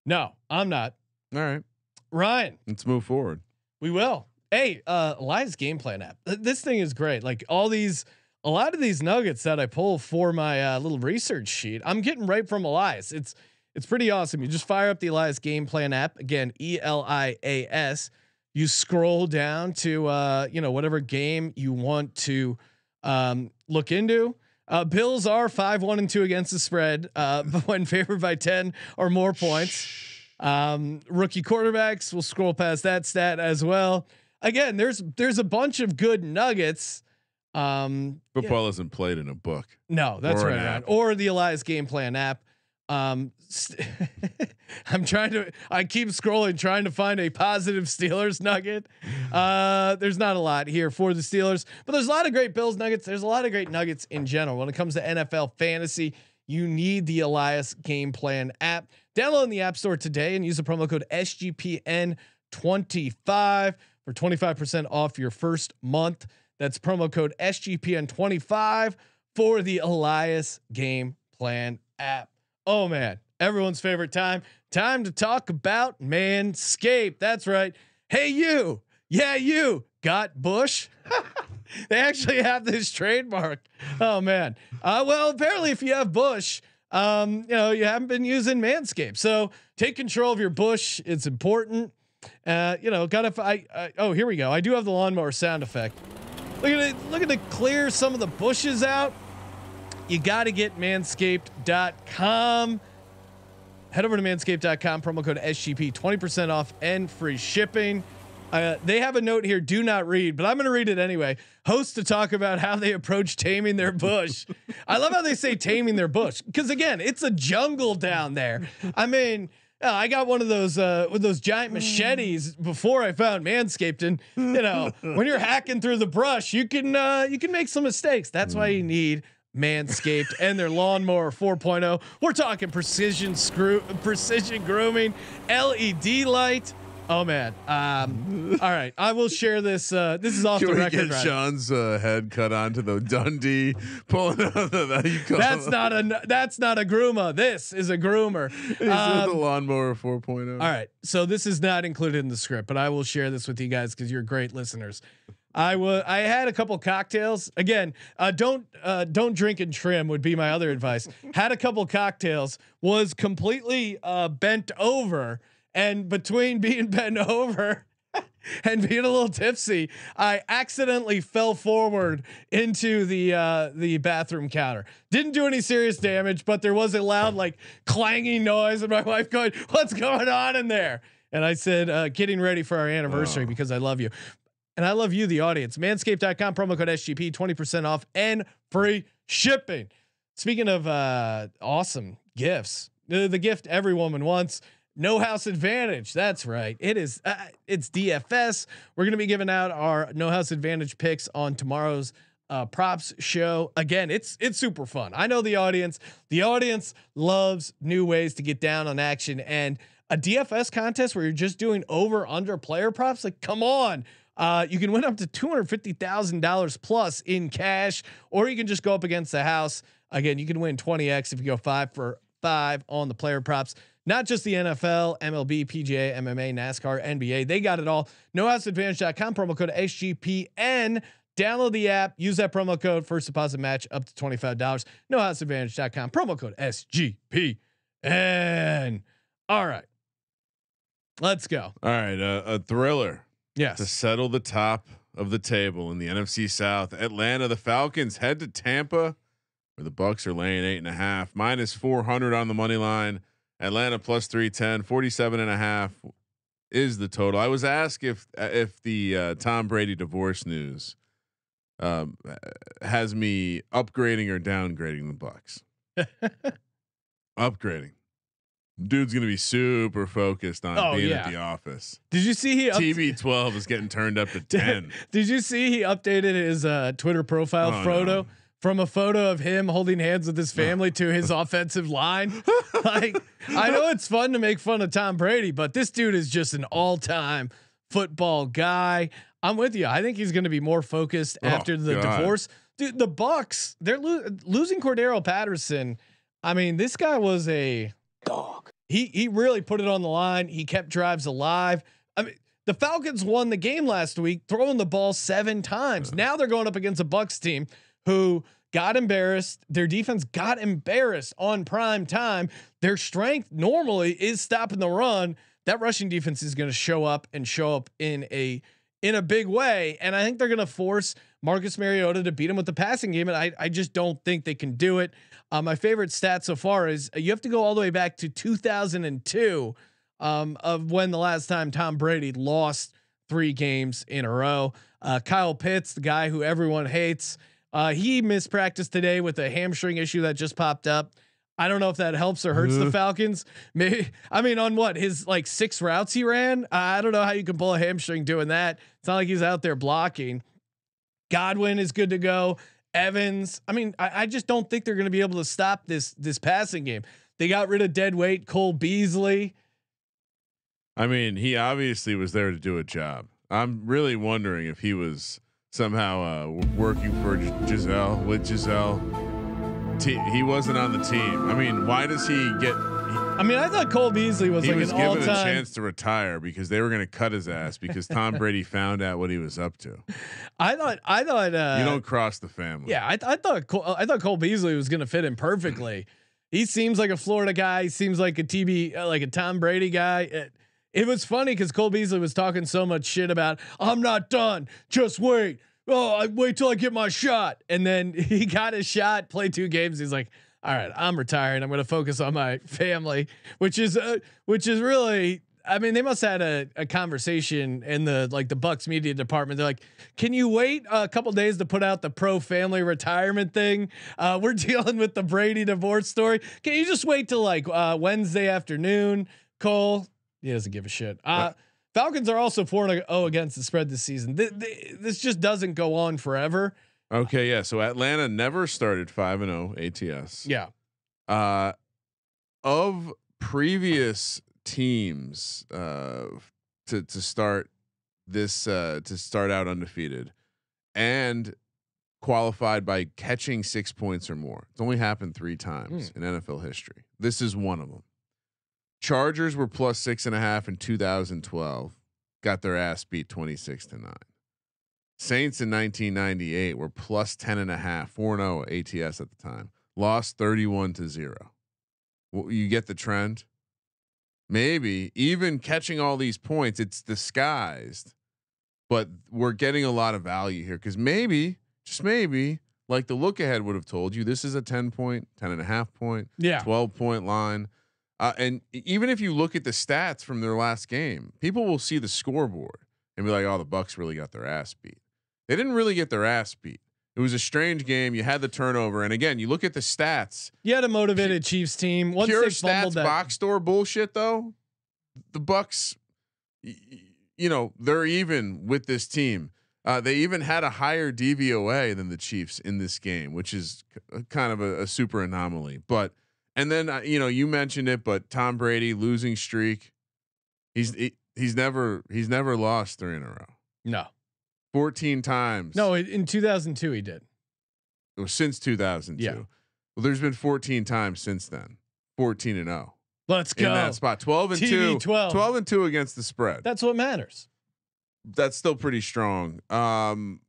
no, I'm not. All right, Ryan, let's move forward. we will. Hey, uh, Elias game plan app. This thing is great. Like all these, a lot of these nuggets that I pull for my uh, little research sheet, I'm getting right from Elias. It's it's pretty awesome. You just fire up the Elias game plan app again, E L I A S. You scroll down to uh, you know whatever game you want to um, look into. Uh, Bills are five one and two against the spread uh, when favored by ten or more points. Um, rookie quarterbacks. We'll scroll past that stat as well. Again, there's there's a bunch of good nuggets. Um, yeah, Football isn't played in a book. no, that's or right. Or the Elias game plan app. Um, st- I'm trying to. I keep scrolling, trying to find a positive Steelers nugget. Uh, there's not a lot here for the Steelers, but there's a lot of great Bills nuggets. There's a lot of great nuggets in general. When it comes to NFL fantasy, you need the Elias game plan app. Download in the App Store today and use the promo code SGPN25 for 25% off your first month. That's promo code SGPN25 for the Elias Game Plan app. Oh man, everyone's favorite time. Time to talk about Manscaped. That's right. Hey, you. Yeah, you got Bush. they actually have this trademark. Oh man. Uh, well, apparently, if you have Bush, um, you know you haven't been using Manscaped. So take control of your bush. It's important. Uh, you know, gotta. I, I oh, here we go. I do have the lawnmower sound effect. Look at it. Look at it clear some of the bushes out. You got to get manscaped.com. Head over to manscaped.com, promo code SGP, 20% off and free shipping. Uh, they have a note here, do not read, but I'm going to read it anyway. Hosts to talk about how they approach taming their bush. I love how they say taming their bush because, again, it's a jungle down there. I mean, uh, I got one of those uh, with those giant machetes before I found Manscaped, and you know when you're hacking through the brush, you can uh, you can make some mistakes. That's why you need Manscaped and their lawnmower 4.0. We're talking precision screw, precision grooming, LED light. Oh man! Um, all right, I will share this. Uh, this is off Can the record. get Ryan. Sean's uh, head cut onto the Dundee pulling out the that That's it? not a that's not a groomer. This is a groomer. He's Um, the lawnmower 4.0. All right. So this is not included in the script, but I will share this with you guys because you're great listeners. I was I had a couple cocktails. Again, uh, don't uh, don't drink and trim would be my other advice. had a couple cocktails, was completely uh, bent over, and between being bent over and being a little tipsy, I accidentally fell forward into the uh, the bathroom counter. Didn't do any serious damage, but there was a loud like clanging noise, and my wife going, "What's going on in there?" And I said, uh, "Getting ready for our anniversary because I love you." And I love you, the audience. Manscaped.com, promo code SGP, 20% off and free shipping. Speaking of uh, awesome gifts, the, the gift every woman wants. No House Advantage. That's right. It is. Uh, it's DFS. We're gonna be giving out our No House Advantage picks on tomorrow's uh, props show. Again, it's it's super fun. I know the audience. The audience loves new ways to get down on action and a DFS contest where you're just doing over under player props. Like, come on. Uh, you can win up to two hundred fifty thousand dollars plus in cash, or you can just go up against the house. Again, you can win twenty x if you go five for five on the player props. Not just the NFL, MLB, PGA, MMA, NASCAR, NBA. They got it all. NoHouseAdvantage.com promo code SGPN. Download the app. Use that promo code. First deposit match up to twenty five dollars. NoHouseAdvantage.com promo code SGPN. All right, let's go. All right, uh, a thriller to settle the top of the table in the NFC South. Atlanta, the Falcons head to Tampa, where the Bucks are laying eight and a half, minus 400 on the money line. Atlanta plus 310, 47 and a half is the total. I was asked if if the uh, Tom Brady divorce news um, has me upgrading or downgrading the Bucks. upgrading. Dude's gonna be super focused on Oh, being yeah. at the office. Did you see he up- TB12 is getting turned up to 10. Did you see he updated his uh, Twitter profile Oh, photo no. from a photo of him holding hands with his family to his offensive line? Like, I know it's fun to make fun of Tom Brady, but this dude is just an all-time football guy. I'm with you. I think he's going to be more focused Oh, after the God. divorce. Dude, the Bucks, they're lo- losing Cordarrelle Patterson. I mean, this guy was a dog. He he really put it on the line. He kept drives alive. I mean, the Falcons won the game last week, throwing the ball seven times. Now they're going up against a Bucks team who got embarrassed. Their defense got embarrassed on prime time. Their strength normally is stopping the run. That rushing defense is going to show up and show up in a in a big way. And I think they're going to force Marcus Mariota to beat him with the passing game. And I, I just don't think they can do it. Uh, my favorite stat so far is uh, you have to go all the way back to 2002 um, of when the last time Tom Brady lost three games in a row. Uh, Kyle Pitts, the guy who everyone hates, uh, he missed practice today with a hamstring issue that just popped up. I don't know if that helps or hurts the Falcons. Maybe I mean on what his like six routes he ran. I don't know how you can pull a hamstring doing that. It's not like he's out there blocking. Godwin is good to go. Evans. I mean, I, I just don't think they're going to be able to stop this this passing game. They got rid of dead weight Cole Beasley. I mean, he obviously was there to do a job. I'm really wondering if he was somehow uh, working for Gisele with Gisele. Te- he wasn't on the team. I mean, why does he get? I mean, I thought Cole Beasley was He like was an given all a chance to retire because they were going to cut his ass because Tom Brady found out what he was up to. I thought. I thought. Uh, you don't cross the family. Yeah, I, th- I thought. Cole, I thought Cole Beasley was going to fit in perfectly. he seems like a Florida guy. He seems like a TB, uh, like a Tom Brady guy. It, it was funny because Cole Beasley was talking so much shit about I'm not done. Just wait. Oh, I wait till I get my shot. And then he got his shot. Played two games. He's like, all right, I'm retiring. I'm going to focus on my family, which is uh, which is really. I mean, they must have had a, a conversation in the like the Bucks media department. They're like, "Can you wait a couple days to put out the pro family retirement thing? Uh, we're dealing with the Brady divorce story. Can you just wait till like uh, Wednesday afternoon?" Cole, he doesn't give a shit. Uh, Falcons are also four and zero against the spread this season. Th- th- this just doesn't go on forever. Okay. Yeah. So Atlanta never started five and zero ATS. Yeah, Uh, of previous teams uh, to to start this uh, to start out undefeated and qualified by catching six points or more. It's only happened three times in NFL history. This is one of them. Chargers were plus six and a half in 2012. Got their ass beat 26 to nine. Saints in 1998 were plus 10 and a half, 4 0 ATS at the time. Lost 31 to 0. Well, you get the trend. Maybe even catching all these points, it's disguised, but we're getting a lot of value here because maybe, just maybe, like the look ahead would have told you, this is a 10 point, 10 and a half point, Yeah. 12 point line. Uh, and even if you look at the stats from their last game, people will see the scoreboard and be like, "Oh, the Bucks really got their ass beat." They didn't really get their ass beat. It was a strange game. You had the turnover, and again, you look at the stats. You had a motivated Chiefs team. Once Pure stats that, box store bullshit, though. The Bucks, you know, they're even with this team. Uh, they even had a higher DVOA than the Chiefs in this game, which is k- kind of a, a super anomaly. But and then uh, you know you mentioned it, but Tom Brady losing streak. He's he, he's never he's never lost three in a row. no, Fourteen times. no, in- in 2002 he did. it was since 2002. Yeah. Well, there's been 14 times since then. 14 and 0 Let's go. in that spot. 12 and TV 2. 12. 12 and 2 against the spread. That's what matters. That's still pretty strong. Um,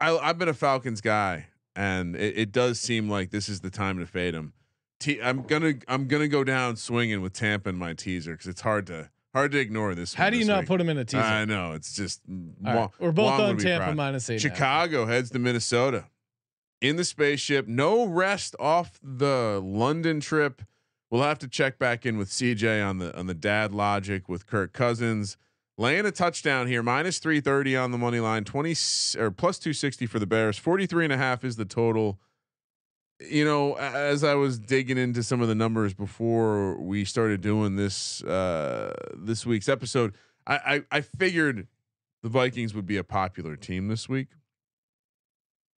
I, I've been a Falcons guy, and it, it does seem like this is the time to fade him. T- I'm gonna I'm gonna go down swinging with Tampa in my teaser because it's hard to hard to ignore this. How do you not week. put him in a teaser? I know it's just Wa- We're both Juan on Tampa minus eight. now. Chicago heads to Minnesota in the spaceship. No rest off the London trip. We'll have to check back in with CJ on the on the dad logic with Kirk Cousins laying a touchdown here minus 330 on the money line 20 s- or plus 260 for the Bears 43 and a half is the total you know as I was digging into some of the numbers before we started doing this uh this week's episode I I, I figured the Vikings would be a popular team this week.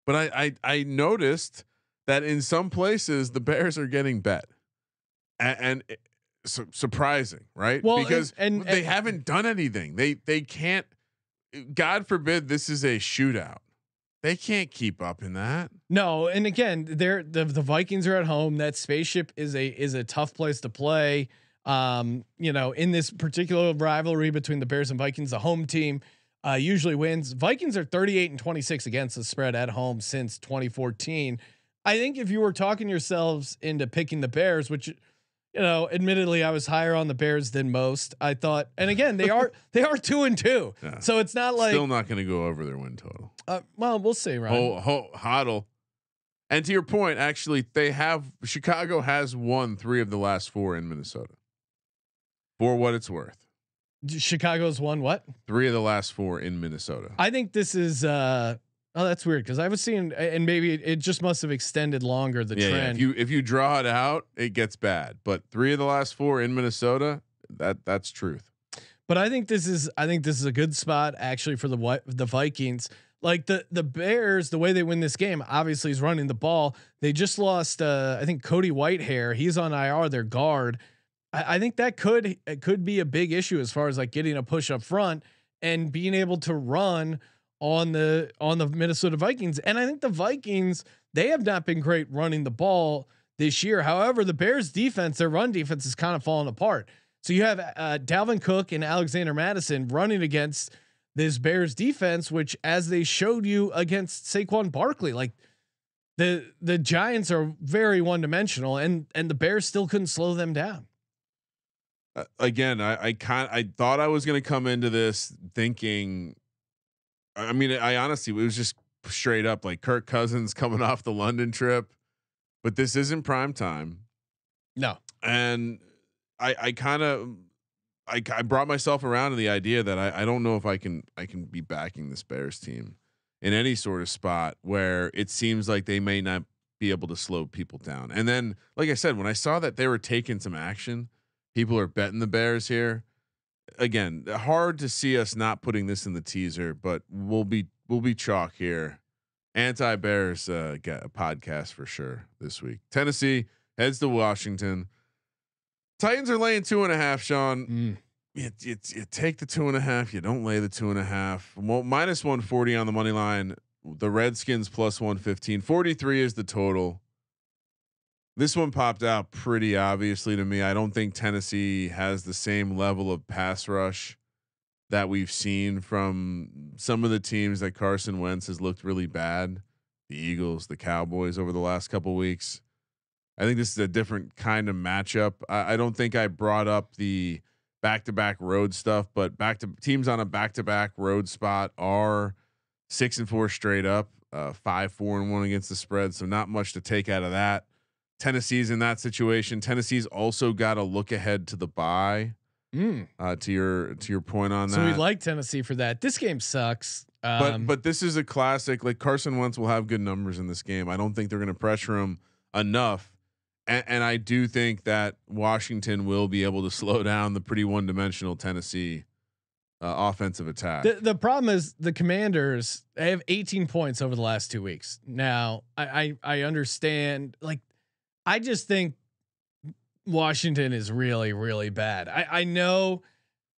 But I, I I noticed that in some places the Bears are getting bet, and, and it- su- surprising, right? Well, and- because and- they haven't done anything. They they can't. God forbid this is a shootout. They can't keep up in that. No, and again, they're the the Vikings are at home. That spaceship is a is a tough place to play. Um, you know, in this particular rivalry between the Bears and Vikings, the home team uh, usually wins. Vikings are 38 and 26 against the spread at home since 2014. I think if you were talking yourselves into picking the Bears, which you know, admittedly, I was higher on the Bears than most. I thought, and again, they are they are two and two, Yeah. so it's not like Still not going to go over their win total. uh, well, we'll see, right? Ho, ho, hodl. And to your point, actually, they have Chicago has won three of the last four in Minnesota. For what it's worth, Chicago's won what? three of the last four in Minnesota. I think this is uh oh that's weird because I was seeing and maybe it, it just must have extended longer the yeah, yeah, if you if you draw it out, it gets bad. But three of the last four in Minnesota, that that's truth. but I think this is I think this is a good spot actually for the the Vikings. Like the the Bears, the way they win this game obviously is running the ball. They just lost uh I think Cody Whitehair. He's on IR, their guard. I, I think that could it could be a big issue as far as like getting a push up front and being able to run on the on the Minnesota Vikings. And I think the Vikings they have not been great running the ball this year. However, the Bears defense, their run defense is kind of falling apart. So you have uh, Dalvin Cook and Alexander Mattison running against this Bears defense, which as they showed you against Saquon Barkley, like the the Giants are very one dimensional, and and the Bears still couldn't slow them down. Uh, again, I I kind I thought I was going to come into this thinking. I mean, I honestly it was just straight up like Kirk Cousins coming off the London trip, but this isn't prime time. No, and I I kind of mm, I I brought myself around to the idea that I I don't know if I can I can be backing this Bears team in any sort of spot where it seems like they may not be able to slow people down. And then like I said when I saw that they were taking some action, people are betting the Bears here. Again, hard to see us not putting this in the teaser, but we'll be we'll be chalk here. Anti Bears uh, get a podcast for sure this week. Tennessee heads to Washington. Titans are laying two and a half. Sean, Mm. you, you, you take the two and a half. You don't lay the two and a half. Well, minus one forty on the money line. The Redskins plus one fifteen. Forty three is the total. This one popped out pretty obviously to me. I don't think Tennessee has the same level of pass rush that we've seen from some of the teams that Carson Wentz has looked really bad. The Eagles, the Cowboys over the last couple weeks. I think this is a different kind of matchup. I, I don't think I brought up the back to back road stuff, but back to teams on a back to back road spot are six and four straight up, uh, five, four and one against the spread. So not much to take out of that. Tennessee's in that situation. Tennessee's also got to look ahead to the bye. Mm. Uh, to your to your point on So that, so we like Tennessee for that. This game sucks. but Um, but this is a classic. Like Carson Wentz will have good numbers in this game. I don't think they're going to pressure him enough, and, and I do think that Washington will be able to slow down the pretty one dimensional Tennessee uh, offensive attack. The, the problem is the Commanders. They have 18 points over the last two weeks. Now I, I I understand. Like, I just think Washington is really really bad. I I know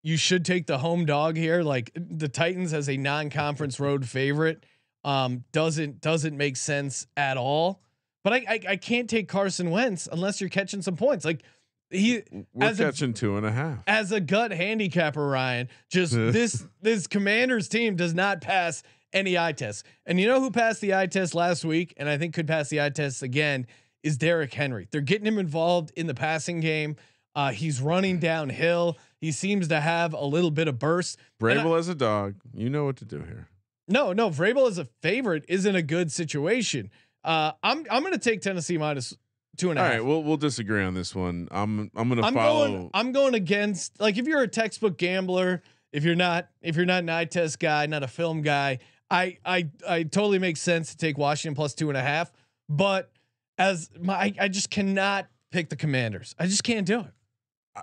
you should take the home dog here. Like the Titans as a non-conference road favorite um, doesn't doesn't make sense at all. But I, I I can't take Carson Wentz unless you're catching some points. Like he We're as a- catching two and a half. as a gut handicapper, Ryan, just this this Commanders team does not pass any eye tests. And you know who passed the eye test last week, and I think could pass the eye test again is Derrick Henry. They're getting him involved in the passing game. Uh, he's running downhill. He seems to have a little bit of burst. I- Vrabel as a dog. You know what to do here. no, no, Vrabel as a favorite isn't a good situation. Uh, I'm I'm going to take Tennessee minus two and a All half. right, we'll we'll disagree on this one. I'm I'm gonna I'm follow. going. I'm going against. Like, if you're a textbook gambler, if you're not, if you're not an eye test guy, not a film guy, I, I, I totally makes sense to take Washington plus two and a half. But as my, I, I just cannot pick the Commanders. I just can't do it.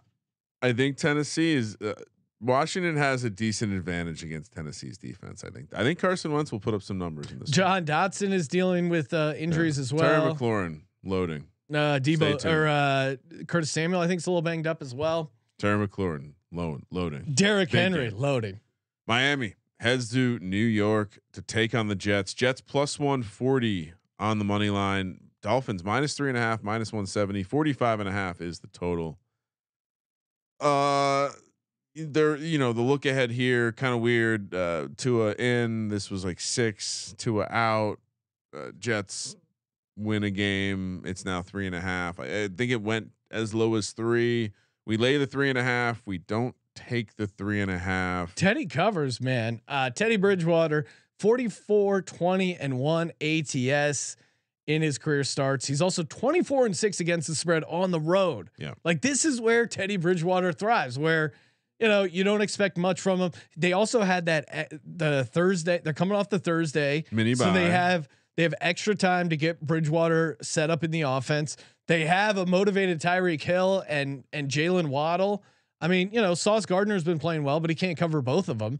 I think Tennessee is. Uh, Washington has a decent advantage against Tennessee's defense. I think. I think Carson Wentz will put up some numbers in this. Jahan Dotson is dealing with uh, injuries as well. Terry. McLaurin loading. Uh, Debo or uh, Curtis Samuel, I think, is a little banged up as well. Terry McLaurin load, loading. Derrick Big Henry game. loading. Miami heads to New York to take on the Jets. Jets plus 140 on the money line. Dolphins minus three and a half, minus 170. 45 and a half is the total. Uh, there, you know, the look ahead here kind of weird. Uh, Tua in. This was like six. Tua out. Uh, Jets win a game. It's now three and a half. I, I think it went as low as three. We lay the three and a half. We don't take the three and a half. Teddy covers, man. Uh, Teddy Bridgewater, 44, 20, and 1 ATS in his career starts. He's also 24 and 6 against the spread on the road. Yeah. Like this is where Teddy Bridgewater thrives, where you know, you don't expect much from him. They also had that uh, the Thursday, they're coming off the Thursday. Mini so they have they have extra time to get Bridgewater set up in the offense. They have a motivated Tyreek Hill and and Jaylen Waddle. I mean, you know, Sauce Gardner's been playing well, but he can't cover both of them.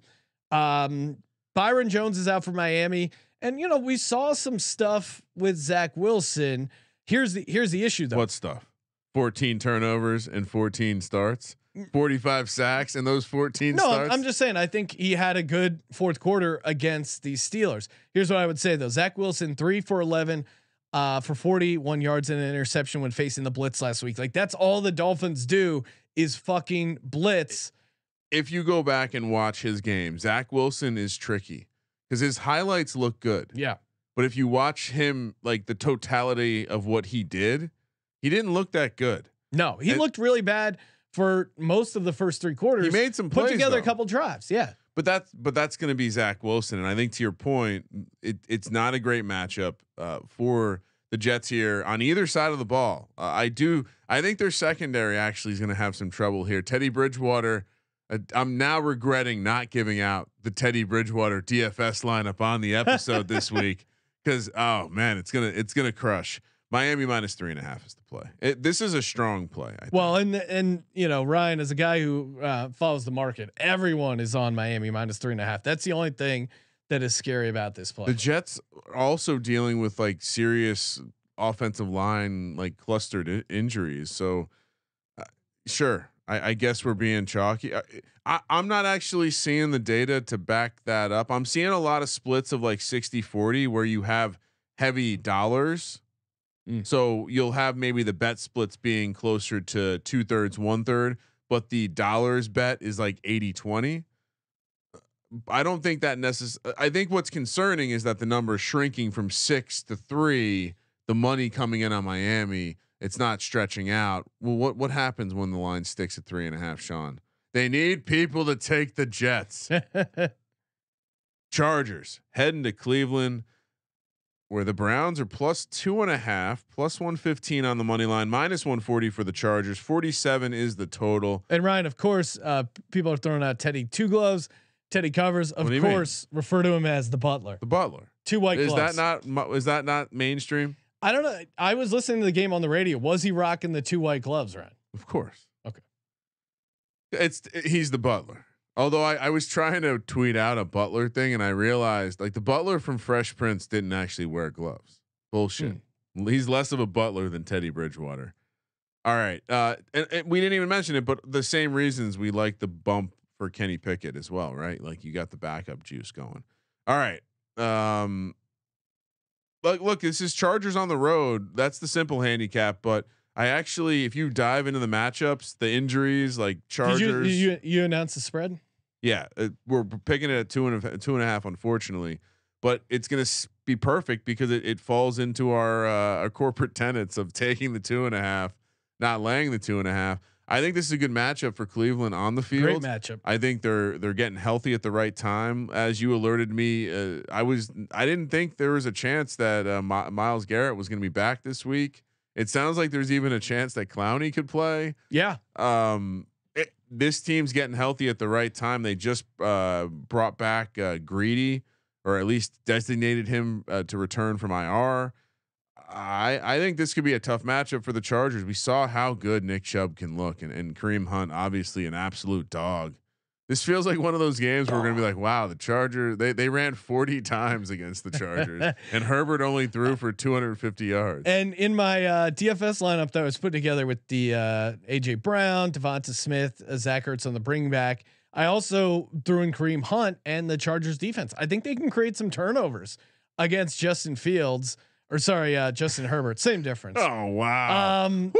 Um, Byron Jones is out for Miami, and you know we saw some stuff with Zach Wilson. Here's the here's the issue though. What stuff? 14 turnovers and 14 starts, 45 sacks and those 14 No, I'm, starts. I'm just saying. I think he had a good fourth quarter against the Steelers. Here's what I would say though: Zach Wilson three for eleven, uh, for 41 yards and an interception when facing the blitz last week. Like that's all the Dolphins do is fucking blitz. if you go back and watch his game, Zach Wilson is tricky because his highlights look good. Yeah, But if you watch him, like the totality of what he did, he didn't look that good. no, he And- looked really bad for most of the first three quarters. He made some put together though. a couple drives. Yeah, But that's but that's going to be Zach Wilson, and I think to your point, it, it's not a great matchup uh, for the Jets here on either side of the ball. Uh, I do I think their secondary actually is going to have some trouble here. Teddy Bridgewater, I'm now regretting not giving out the Teddy Bridgewater DFS lineup on the episode this week because oh man, it's gonna it's gonna crush. Miami minus three and a half is the play. It, this is a strong play. I think. Well, and and you know Ryan, as a guy who uh, follows the market, everyone is on Miami minus three and a half. That's the only thing that is scary about this play. The Jets are also dealing with like serious offensive line like clustered I- injuries. So uh, sure, I, I guess we're being chalky. I, I, I'm not actually seeing the data to back that up. I'm seeing a lot of splits of like 60 40 where you have heavy dollars. Mm. So you'll have maybe the bet splits being closer to two thirds, one third, but the dollars bet is like 80 20. I don't think that necess- I think what's concerning is that the number is shrinking from six to three. The money coming in on Miami, it's not stretching out. Well, what what happens when the line sticks at three and a half, Sean? They need people to take the Jets. Chargers heading to Cleveland, where the Browns are plus two and a half, plus one fifteen on the money line, minus one forty for the Chargers. Forty seven is the total. and Ryan, of course, uh, people are throwing out Teddy two gloves. Teddy covers, of you mean? course, refer to him as the butler. The Butler Two white is gloves. that not is that not mainstream? I don't know. I was listening to the game on the radio. Was he rocking the two white gloves, Ryan? Of course. Okay. It's he's the butler. Although I, I was trying to tweet out a butler thing and I realized like the butler from Fresh Prince didn't actually wear gloves. Bullshit. He's less of a butler than Teddy Bridgewater. All right. Uh, and, and we didn't even mention it, but the same reasons we like the bump for Kenny Pickett as well, right? Like you got the backup juice going. All right. Um, look, look, this is Chargers on the road. That's the simple handicap, but I actually, if you dive into the matchups, the injuries, like Chargers, Did you, you you announced the spread? yeah, uh, we're picking it at two and a, two and a half, unfortunately, but it's going to be perfect because it, it falls into our uh, our corporate tenets of taking the two and a half, not laying the two and a half. I think this is a good matchup for Cleveland on the field. Great matchup. I think they're they're getting healthy at the right time. As you alerted me, uh, I was I didn't think there was a chance that uh, My- Myles Garrett was going to be back this week. It sounds like there's even a chance that Clowney could play. Yeah. Um, it, this team's getting healthy at the right time. They just uh, brought back uh, Greedy, or at least designated him uh, to return from IR. I I think this could be a tough matchup for the Chargers. We saw how good Nick Chubb can look, and, and Kareem Hunt, obviously an absolute dog. This feels like one of those games where we're gonna be like, wow, the Chargers they they ran 40 times against the Chargers, and Herbert only threw for 250 yards. And in my uh, DFS lineup that I was put together with the uh, AJ Brown, DeVonta Smith, uh, Zach Ertz on the bring back, I also threw in Kareem Hunt and the Chargers defense. I think they can create some turnovers against Justin Fields, or sorry, uh, Justin Herbert. Same difference. oh wow. Um.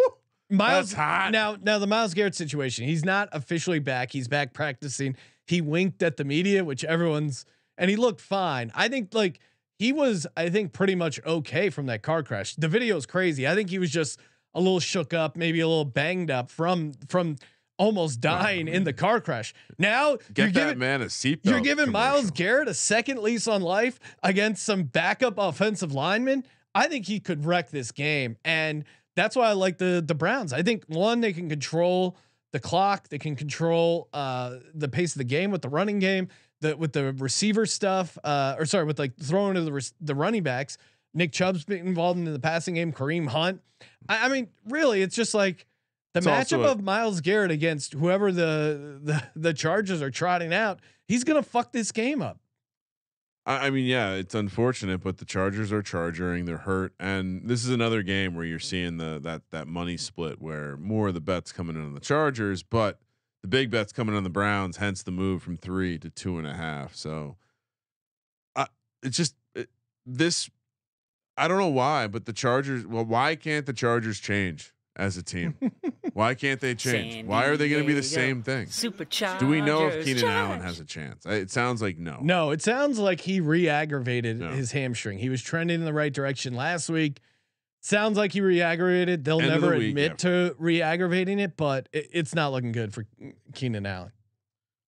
Myles now now the Myles Garrett situation. He's not officially back. He's back practicing. He winked at the media, which everyone's and he looked fine. I think like he was I think pretty much okay from that car crash. The video is crazy. I think he was just a little shook up, maybe a little banged up from from almost dying in the car crash. Now Get you're that giving man a seatbelt. you're giving Myles. Garrett a second lease on life against some backup offensive linemen. I think he could wreck this game, and that's why I like the the Browns. I think one they can control the clock, they can control uh, the pace of the game with the running game, the with the receiver stuff, uh, or sorry, with like throwing to the res- the running backs. Nick Chubb's been involved in the passing game. Kareem Hunt. I, I mean, really, it's just like the It's matchup a- of Myles Garrett against whoever the the the Chargers are trotting out. He's gonna fuck this game up. I, I mean, yeah, it's unfortunate, but the Chargers are charging. They're hurt, and this is another game where you're seeing the that that money split where more of the bets coming in on the Chargers, but the big bets coming on the Browns. Hence the move from three to two and a half. So, I it's just it, this. I don't know why, but the Chargers. Well, why can't the Chargers change as a team? why can't they change? San why are they going to be the same thing? Superchargers. Do we know if Keenan Allen has a chance? It sounds like no. No, it sounds like he re-aggravated No. his hamstring. He was trending in the right direction last week. Sounds like he re-aggravated. They'll End never the week, admit yeah. to re-aggravating it, but it, it's not looking good for Keenan Allen.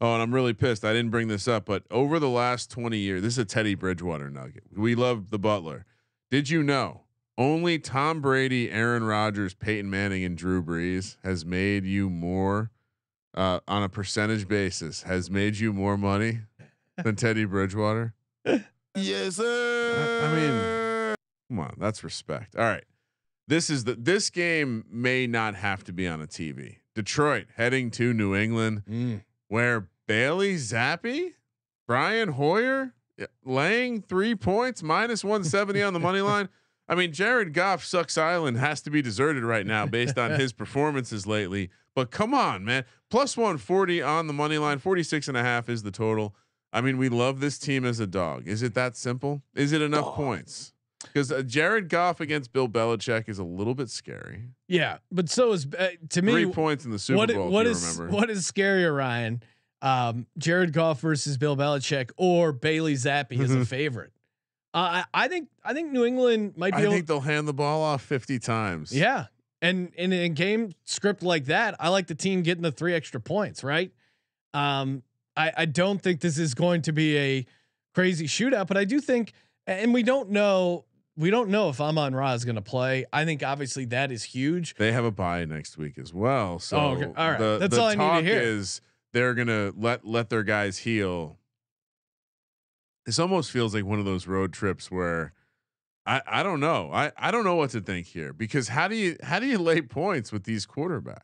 Oh, and I'm really pissed. I didn't bring this up, but over the last 20 years, this is a Teddy Bridgewater nugget. We love the Butler. Did you know only Tom Brady, Aaron Rodgers, Peyton Manning, and Drew Brees has made you more uh, on a percentage basis? Has made you more money than Teddy Bridgewater? Yes, sir. I mean, come on, that's respect. All right, this is the this game may not have to be on a TV. Detroit heading to New England where Bailey Zappe, Brian Hoyer laying three points minus 170 on the money line. I mean, Jared Goff sucks island has to be deserted right now based on his performances lately. But come on, man. Plus 140 on the money line, 46 and a half is the total. I mean, we love this team as a dog. Is it that simple? Is it enough points? Because uh, Jared Goff against Bill Belichick is a little bit scary. Yeah, but so is uh, to me. Three points in the Super what Bowl. what is remember. what is scarier, Ryan? um, Jared Goff versus Bill Belichick or Bailey Zappe is Mm-hmm. a favorite. Uh, I, think I think New England might be. I think they'll hand the ball off 50 times. yeah, and in a game script like that, I like the team getting the three extra points. Right. Um, I I don't think this is going to be a crazy shootout, but I do think, and we don't know. We don't know if Amon Ra is going to play. I think obviously that is huge. They have a bye next week as well. So Oh, okay. All right. the, That's the all I need to hear. is they're gonna let let their guys heal. This almost feels like one of those road trips where I I don't know. I I don't know what to think here because how do you how do you lay points with these quarterbacks?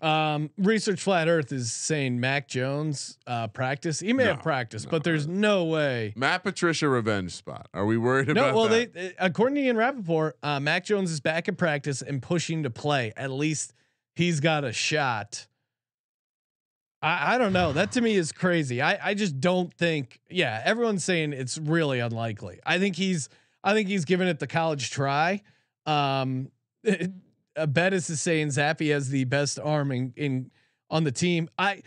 Um, Research Flat Earth is saying Mac Jones uh, practice. He may have No, practiced, no. but there's no way. Matt Patricia revenge spot. Are we worried No, about well, that? they uh, according to Ian Rapoport, uh, Mac Jones is back in practice and pushing to play. At least he's got a shot. I, I don't know. That to me is crazy. I, I just don't think. Yeah, everyone's saying it's really unlikely. I think he's. I think he's giving it the college try. Um, uh, Bettis is saying Zappe has the best arm in, in on the team. I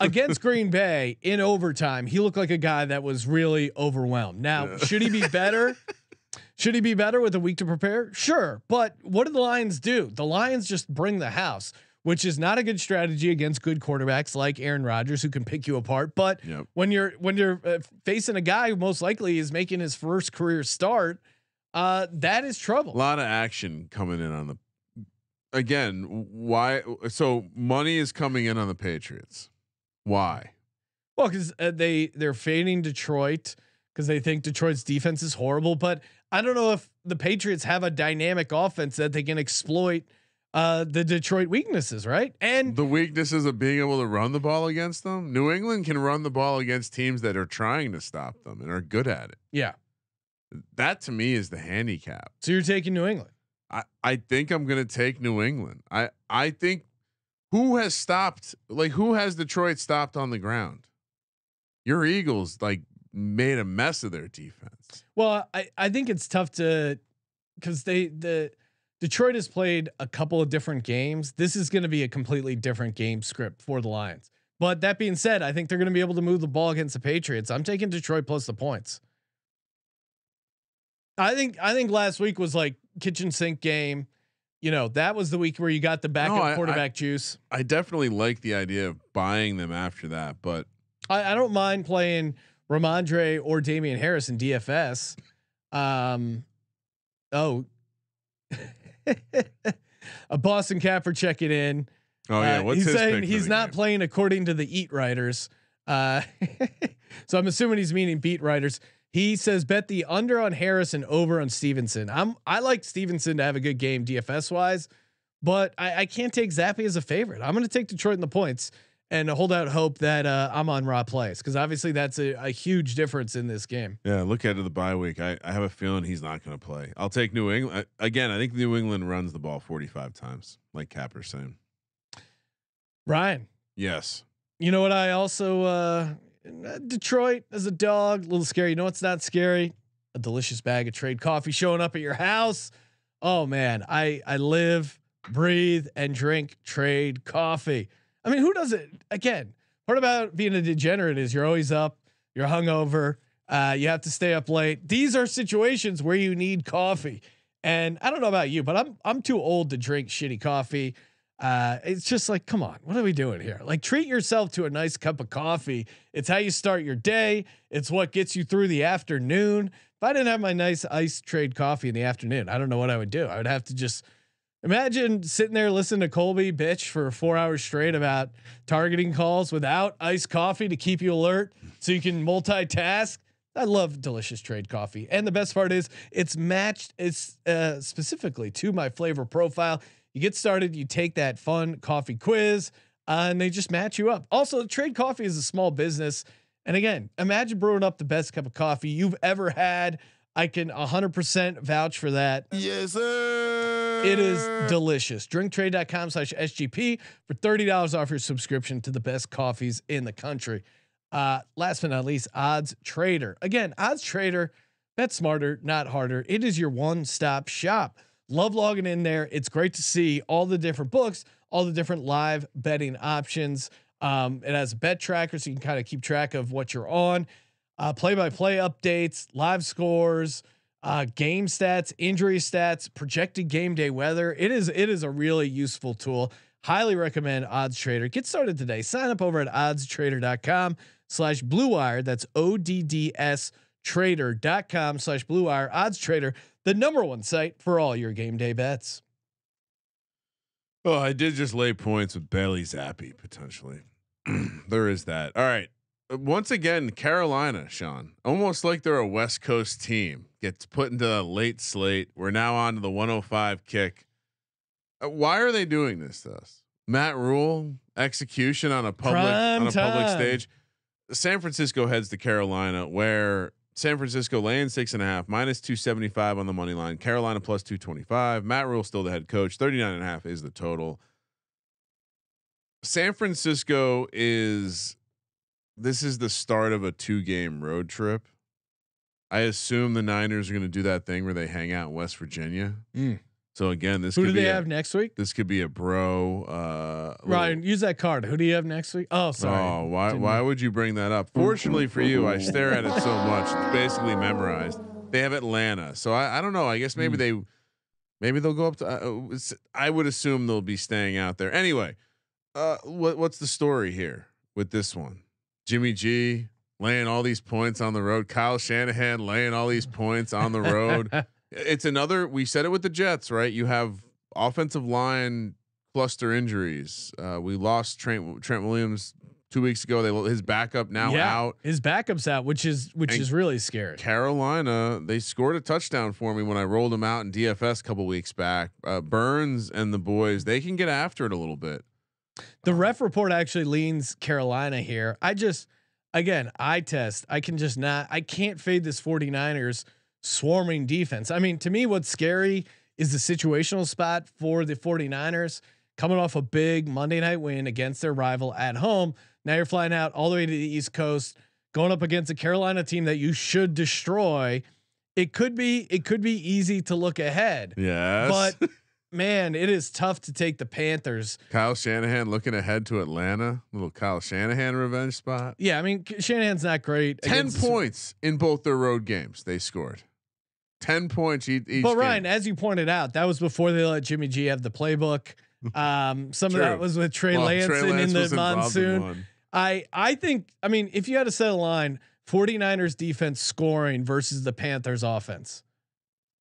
against Green Bay in overtime, he looked like a guy that was really overwhelmed. Now, Yeah. should he be better? should he be better with a week to prepare? Sure, but what do the Lions do? The Lions just bring the house, which is not a good strategy against good quarterbacks like Aaron Rodgers who can pick you apart. But Yep. when you're when you're uh, facing a guy who most likely is making his first career start, uh, that is trouble. A lot of action coming in on the again. Why? So money is coming in on the Patriots. Why? Well, because uh, they they're fading Detroit because they think Detroit's defense is horrible. But I don't know if the Patriots have a dynamic offense that they can exploit uh, the Detroit weaknesses, right? And The weaknesses of being able to run the ball against them. New England can run the ball against teams that are trying to stop them and are good at it. yeah, That to me is the handicap. so you're taking New England. I, I think I'm gonna take New England. I I think who has stopped like who has Detroit stopped on the ground? Your Eagles like made a mess of their defense. Well, I I think it's tough to because they the Detroit has played a couple of different games. This is going to be a completely different game script for the Lions. But that being said, I think they're going to be able to move the ball against the Patriots. I'm taking Detroit plus the points. I think I think last week was like kitchen sink game. You know, that was the week where you got the backup No, I- I- quarterback juice. I definitely like the idea of buying them after that, but I, I don't mind playing Rhamondre or Damien Harris in DFS. Um, oh, a Boston Capper checking in. oh yeah, Uh, what's he's his saying pick he's not game? playing according to the Eat Writers. Uh, so I'm assuming he's meaning beat writers. He says bet the under on Harris and over on Stevenson. I'm I like Stevenson to have a good game DFS wise, but I, I can't take Zappe as a favorite. I'm going to take Detroit in the points and hold out hope that uh, Amon Ra plays because obviously that's a, a huge difference in this game. Yeah, look ahead to the bye week. I, I have a feeling he's not going to play. I'll take New England I, again. I think New England runs the ball 45 times, like Capper's saying. Ryan, Yes. You know what? I also uh, Detroit as a dog, a little scary. You know what's not scary? A delicious bag of trade coffee showing up at your house. Oh man, I I live, breathe, and drink trade coffee. I mean, who does it? Again, part about being a degenerate is you're always up, you're hungover, uh, you have to stay up late. These are situations where you need coffee. And I don't know about you, but I'm I'm too old to drink shitty coffee. Uh, it's just like, come on, what are we doing here? Like, treat yourself to a nice cup of coffee. It's how you start your day. It's what gets you through the afternoon. If I didn't have my nice ice trade coffee in the afternoon, I don't know what I would do. I would have to just imagine sitting there listening to Colby bitch for four hours straight about targeting calls without iced coffee to keep you alert so you can multitask. I love delicious trade coffee. And the best part is it's matched it's uh, specifically to my flavor profile. You get started, you take that fun coffee quiz, uh, and they just match you up. Also, trade coffee is a small business. And again, imagine brewing up the best cup of coffee you've ever had. I can 100% vouch for that. Yes, sir. It is delicious. Drinktrade.com slash SGP for $30 off your subscription to the best coffees in the country. Uh, last but not least, Odds Trader. Again, Odds Trader, bet smarter, not harder. It is your one stop shop. Love logging in there. It's great to see all the different books, all the different live betting options. Um, it has a bet tracker, so you can kind of keep track of what you're on. Uh, play-by-play updates, live scores, uh, game stats, injury stats, projected game day weather. It is it is a really useful tool. Highly recommend Odds Trader. Get started today. Sign up over at oddstrader.com slash blue wire. That's O D D S trader.com slash blue wire. Odds Trader, the number one site for all your game day bets. Oh, I did just lay points with Bailey Zappe potentially. there is that. All right. Once again, Carolina, Sean, almost like they're a West Coast team, gets put into a late slate. We're now on to the 105 kick. Uh, why are they doing this to us? Matt Rhule execution on a public Prime on a public time. stage. San Francisco heads to Carolina, where San Francisco laying six and a half, minus 275 on the money line. Carolina plus 225. Matt Rhule still the head coach. 39 and a half is the total. San Francisco is this is the start of a two game road trip. I assume the Niners are going to do that thing where they hang out in West Virginia. Mm. So again, this Who could do be they a, have next week? this could be a bro. Uh, Ryan, use that card. Who do you have next week? Oh, sorry. Oh, why Didn't- why would you bring that up? Fortunately for you, I stare at it so much; it's basically memorized. They have Atlanta, so I, I don't know. I guess maybe they maybe they'll go up to. Uh, I would assume they'll be staying out there anyway. Uh, what what's the story here with this one? Jimmy G laying all these points on the road. Kyle Shanahan laying all these points on the road. it's another. We said it with the Jets, right? You have offensive line cluster injuries. Uh, we lost Trent Trent Williams two weeks ago. They his backup now yeah, out. His backup's out, which is which And is really scary. Carolina, they scored a touchdown for me when I rolled them out in DFS a couple weeks back. Uh, Burns and the boys, they can get after it a little bit. The ref report actually leans Carolina here. I just again, I test. I can just not I can't fade this 49ers swarming defense. I mean, to me what's scary is the situational spot for the 49ers coming off a big Monday night win against their rival at home. Now you're flying out all the way to the East Coast, going up against a Carolina team that you should destroy. It could be it could be easy to look ahead. Yes. But man, it is tough to take the Panthers. Kyle Shanahan looking ahead to Atlanta. Little Kyle Shanahan revenge spot. Yeah, I mean Shanahan's not great. 10 against- points in both their road games they scored 10 points each, each But game. Ryan, as you pointed out, that was before they let Jimmy G have the playbook. Um, some of that was with Trey Well, Lance Trey Lance in the in monsoon. I I think I mean if you had to set a line, 49ers defense scoring versus the Panthers offense.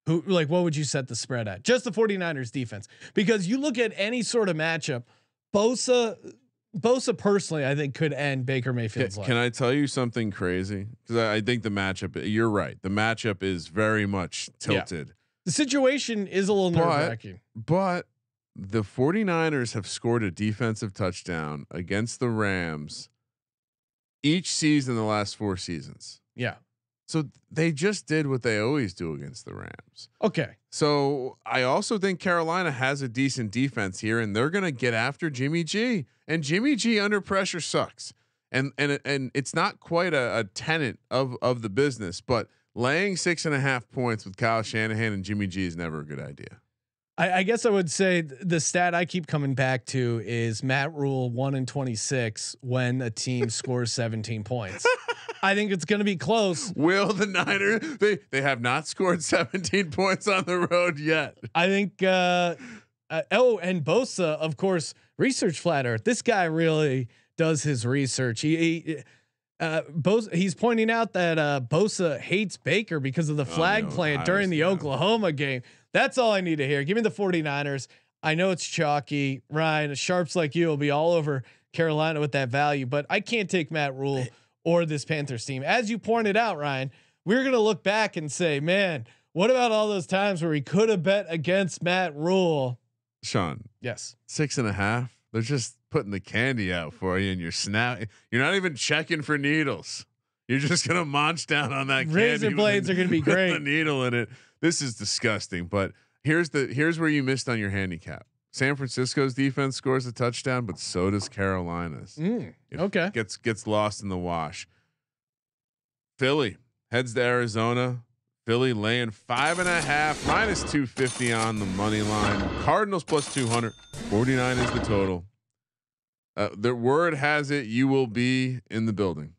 Who like what would you set the spread at? Just the 49ers defense. Because you look at any sort of matchup, Bosa Bosa personally, I think could end Baker Can, Mayfield's life. can I tell you something crazy? Because I, I think the matchup, you're right. The matchup is very much tilted. the situation is a little nerve wracking. But the 49ers have scored a defensive touchdown against the Rams each season the last four seasons. Yeah. So they just did what they always do against the Rams. Okay. So I also think Carolina has a decent defense here, and they're going to get after Jimmy G. And Jimmy G under pressure sucks. And and and it's not quite a, a tenant of of the business, but laying six and a half points with Kyle Shanahan and Jimmy G is never a good idea. I, I guess I would say the stat I keep coming back to is Matt Rhule one in twenty six when a team scores seventeen points. I think it's going to be close. Will the Niners? They they have not scored 17 points on the road yet. I think. Uh, uh, oh, and Bosa, of course, research flat Earth. This guy really does his research. He. he uh, Bosa, he's pointing out that uh, Bosa hates Baker because of the flag no, plant during the Oklahoma game. That's all I need to hear. Give me the 49ers. I know it's chalky. Ryan, sharps like you will be all over Carolina with that value, but I can't take Matt Rhule or this Panthers team. As you pointed out, Ryan, we're going to look back and say, man, what about all those times where we could have bet against Matt Rhule? Sean, Yes. six and a half. They're just putting the candy out for you, and you're snap. You're not even checking for needles. You're just gonna munch down on that Razor blades are gonna be great. The great. needle in it. This is disgusting. But here's the here's where you missed on your handicap. San Francisco's defense scores a touchdown, but so does Carolina's. Mm, okay. Gets gets lost in the wash. Philly heads to Arizona. Philly laying five and a half, minus 250 on the money line. Cardinals plus 200. 49 is the total. Uh, the word has it you will be in the building.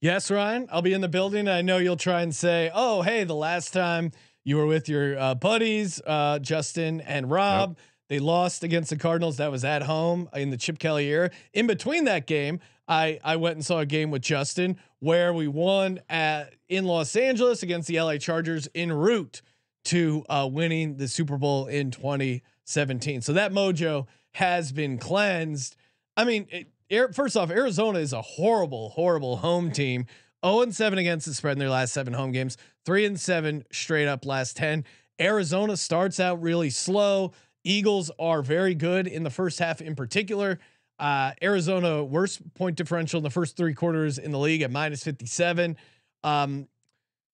Yes, Ryan, I'll be in the building. I know you'll try and say, "Oh, hey, the last time you were with your uh, buddies, uh, Justin and Rob, they lost against the Cardinals. That was at home in the Chip Kelly era. In between that game, I I went and saw a game with Justin where we won at in Los Angeles against the LA Chargers en route to uh, winning the Super Bowl in 2017. So that mojo has been cleansed. I mean, it, first off, Arizona is a horrible, horrible home team. 0 and 7 against the spread in their last seven home games, 3 and 7 straight up last 10. Arizona starts out really slow. Eagles are very good in the first half in particular. Uh, Arizona worst point differential in the first three quarters in the league at minus 57. Um,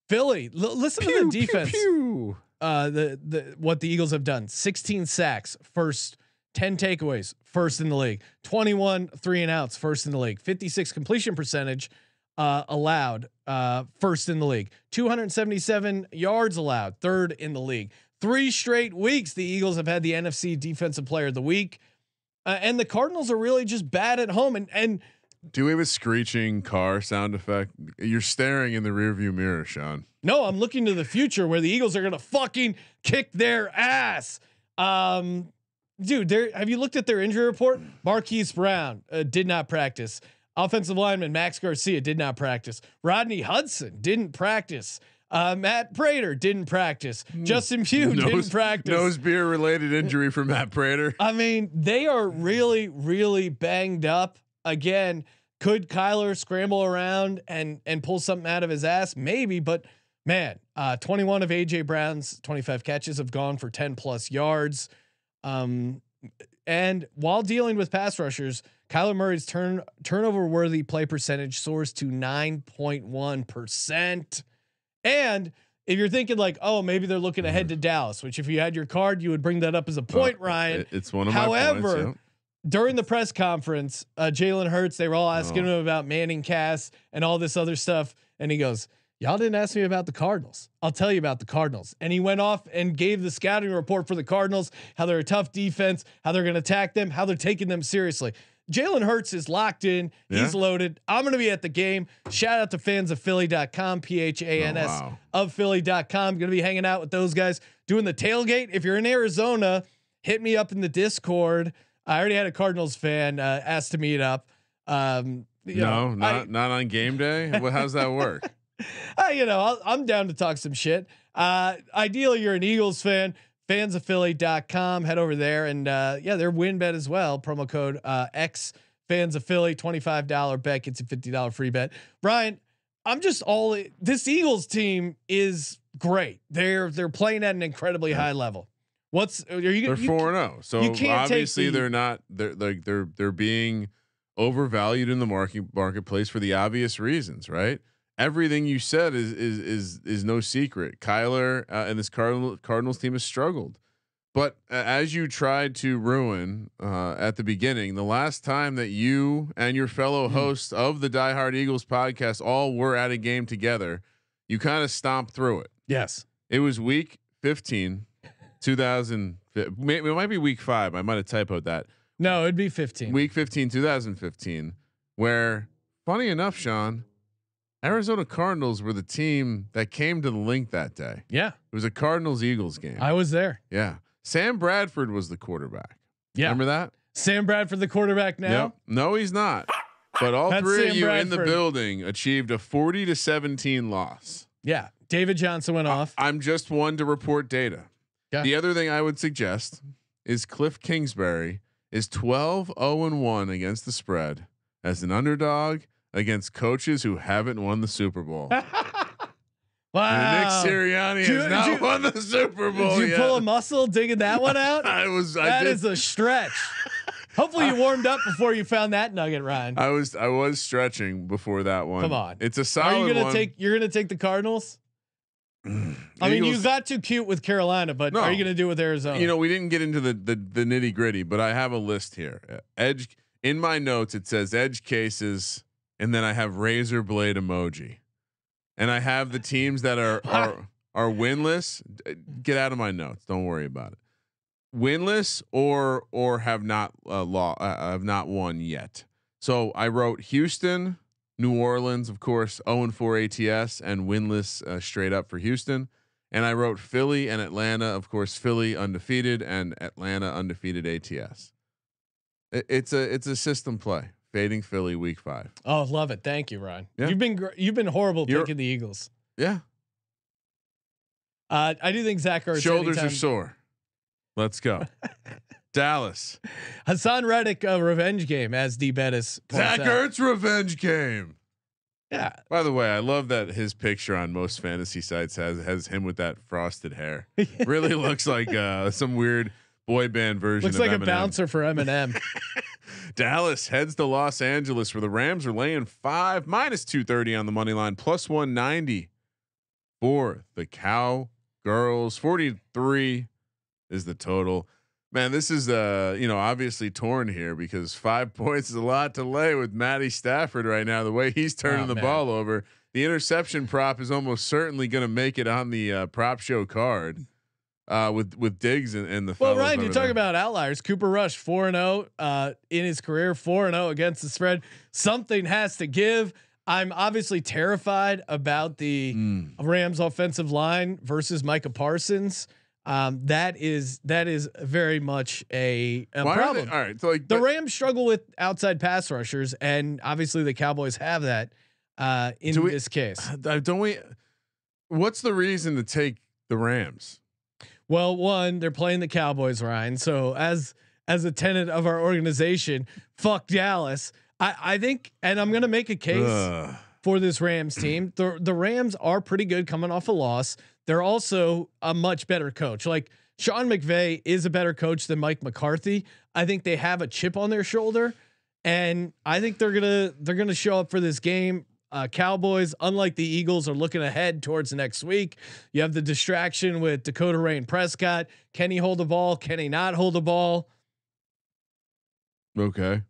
Philly, l- listen pew, to the defense. Pew, pew. Uh, the the what the Eagles have done: 16 sacks, first 10 takeaways, first in the league. 21 three and outs, first in the league. 56 completion percentage uh, allowed, uh, first in the league. 277 yards allowed, third in the league. Three straight weeks, the Eagles have had the NFC Defensive Player of the Week, uh, and the Cardinals are really just bad at home. And and do we have a screeching car sound effect? You're staring in the rearview mirror, Sean. No, I'm looking to the future where the Eagles are gonna fucking kick their ass. Um, dude, there. Have you looked at their injury report? Marquise Brown uh, did not practice. Offensive lineman Max Garcia did not practice. Rodney Hudson didn't practice. Uh, Matt Prater didn't practice. Hmm. Justin Pugh nose, didn't practice. Nose beer related injury for Matt Prater. I mean, they are really, really banged up. Again, could Kyler scramble around and and pull something out of his ass? Maybe, but man, uh, 21 of AJ Brown's 25 catches have gone for 10 plus yards. Um, and while dealing with pass rushers, Kyler Murray's turn turnover worthy play percentage soars to 9.1%. And if you're thinking like, oh, maybe they're looking ahead to Dallas, which if you had your card, you would bring that up as a point, Ryan. It's one of However, my points. Yep. During the press conference, uh, Jalen Hurts, they were all asking oh. him about ManningCast and all this other stuff. And he goes, Y'all didn't ask me about the Cardinals. I'll tell you about the Cardinals. And he went off and gave the scouting report for the Cardinals, how they're a tough defense, how they're going to attack them, how they're taking them seriously. Jalen Hurts is locked in. Yeah. He's loaded. I'm going to be at the game. Shout out to fans of Philly.com, P H A N S oh, wow. of Philly.com. Going to be hanging out with those guys doing the tailgate. If you're in Arizona, hit me up in the Discord. I already had a Cardinals fan uh, asked to meet up. Um, no, know, not I, not on game day. well, how's that work? uh, you know, i am down to talk some shit. Uh, ideally, you're an Eagles fan. Philly.com Head over there and uh, yeah, their WynnBET as well. Promo code uh, X fans of Philly, $25 bet gets a $50 free bet. Brian, I'm just all this Eagles team is great. They're they're playing at an incredibly high level. What's are you? They're four zero. Oh, so obviously the, they're not. They're like they're they're being overvalued in the market marketplace for the obvious reasons, right? Everything you said is is is is no secret. Kyler uh, and this Cardinal, Cardinals team has struggled. But uh, as you tried to ruin uh, at the beginning, the last time that you and your fellow mm. hosts of the Die Hard Eagles podcast all were at a game together, you kind of stomped through it. Yes. It was week 15, 2000. It might be week five. I might have typoed that. No, it'd be 15. Week 15, 2015, where funny enough, Sean, Arizona Cardinals were the team that came to the link that day. Yeah. It was a Cardinals Eagles game. I was there. Yeah. Sam Bradford was the quarterback. Yeah. Remember that? Sam Bradford, the quarterback now? Yep. No, he's not. But all three Sam of you Bradford. in the building achieved a 40 to 17 loss. Yeah. David Johnson went off. I'm just one to report data. Yeah. The other thing I would suggest is Cliff Kingsbury is 12 0 1 against the spread as an underdog against coaches who haven't won the Super Bowl. wow. And Nick Sirianni has not you, won the Super Bowl. Did you yet. pull a muscle digging that one out? I was. I that is a stretch. Hopefully you warmed up before you found that nugget, Ryan. I was I was stretching before that one. Come on, it's a solid. Are you gonna one. take? You're gonna take the Cardinals. I mean, you got too cute with Carolina, but no, are you going to do with Arizona? You know, we didn't get into the the, the nitty gritty, but I have a list here. Edge in my notes, it says edge cases and then I have razor blade emoji, and I have the teams that are are are winless, get out of my notes. Don't worry about it. Winless or or have not uh, law uh, have not won yet. So I wrote Houston, New Orleans, of course, 0 and 4 ATS and winless uh, straight up for Houston. And I wrote Philly and Atlanta, of course, Philly undefeated and Atlanta undefeated ATS. It, it's a it's a system play. Fading Philly week five. Oh, love it. Thank you, Ryan. Yeah. You've been gr- you've been horrible You're- picking the Eagles. Yeah, Uh, I do think Zach Ertz. shoulders anytime- are sore. Let's go. Dallas. Haason Reddick uh, revenge game as D Bettis. Zach out. Ertz revenge game. Yeah. By the way, I love that his picture on most fantasy sites has has him with that frosted hair. Really looks like uh, some weird boy band version. Looks like a bouncer for Eminem. Dallas heads to Los Angeles where the Rams are laying five minus two thirty on the money line, plus one ninety for the Cow Girls. Forty three is the total. Man, this is uh, you know, obviously torn here because five points is a lot to lay with Matty Stafford right now. The way he's turning Oh, the man. ball over, the interception prop is almost certainly going to make it on the uh, prop show card. Uh, with with Diggs and, and the well, Ryan, you talk there. about outliers. Cooper Rush four and zero uh, in his career, four and zero against the spread. Something has to give. I'm obviously terrified about the Mm. Rams offensive line versus Micah Parsons. Um, that is that is very much a, a problem. they, all right, so like the Rams struggle with outside pass rushers, and obviously the Cowboys have that uh, in we- this case. Don't we? What's the reason to take the Rams? Well, one, they're playing the Cowboys, Ryan. So as as a tenant of our organization, fuck Dallas. I, I think, and I'm gonna make a case Ugh. for this Rams team. The the Rams are pretty good coming off a loss. They're also a much better coach. Like Sean McVay is a better coach than Mike McCarthy. I think they have a chip on their shoulder, and I think they're gonna they're gonna show up for this game. Uh, Cowboys, unlike the Eagles, are looking ahead towards next week. You have the distraction with Dakota Rain Prescott. Can he hold the ball? Can he not hold the ball? Okay.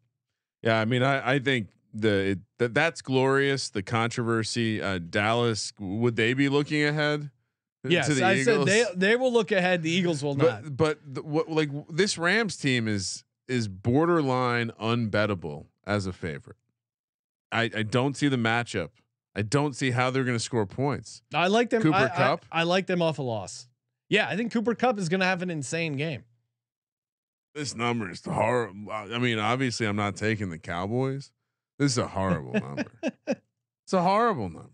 Yeah, I mean, I I think the it, that that's glorious. The controversy, uh, Dallas, would they be looking ahead? Yes, to the I Eagles? said they they will look ahead. The Eagles will not. but but the, what like this Rams team is is borderline unbettable as a favorite. I I don't see the matchup. I don't see how they're going to score points. I like them. Cooper I, I- I, like them off a loss. Yeah, I think Cooper Kupp is going to have an insane game. This number is horrible. I mean, obviously, I'm not taking the Cowboys. This is a horrible number. It's a horrible number.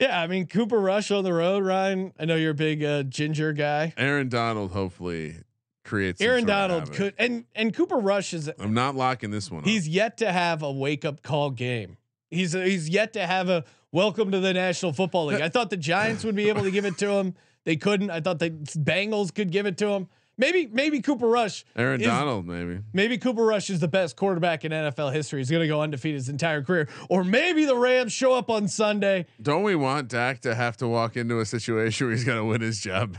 Yeah, I mean Cooper Rush on the road, Ryan. I know you're a big uh, ginger guy. Aaron Donald hopefully creates. Aaron Donald could, and and Cooper Rush is I'm not locking this one. he's up. yet to have a wake up call game. He's he's yet to have a welcome to the National Football League. I thought the Giants would be able to give it to him. They couldn't. I thought the Bengals could give it to him. Maybe maybe Cooper Rush. Aaron is- Donald maybe. Maybe Cooper Rush is the best quarterback in NFL history. He's going to go undefeated his entire career. Or maybe the Rams show up on Sunday. Don't we want Dak to have to walk into a situation where he's gonna win his job?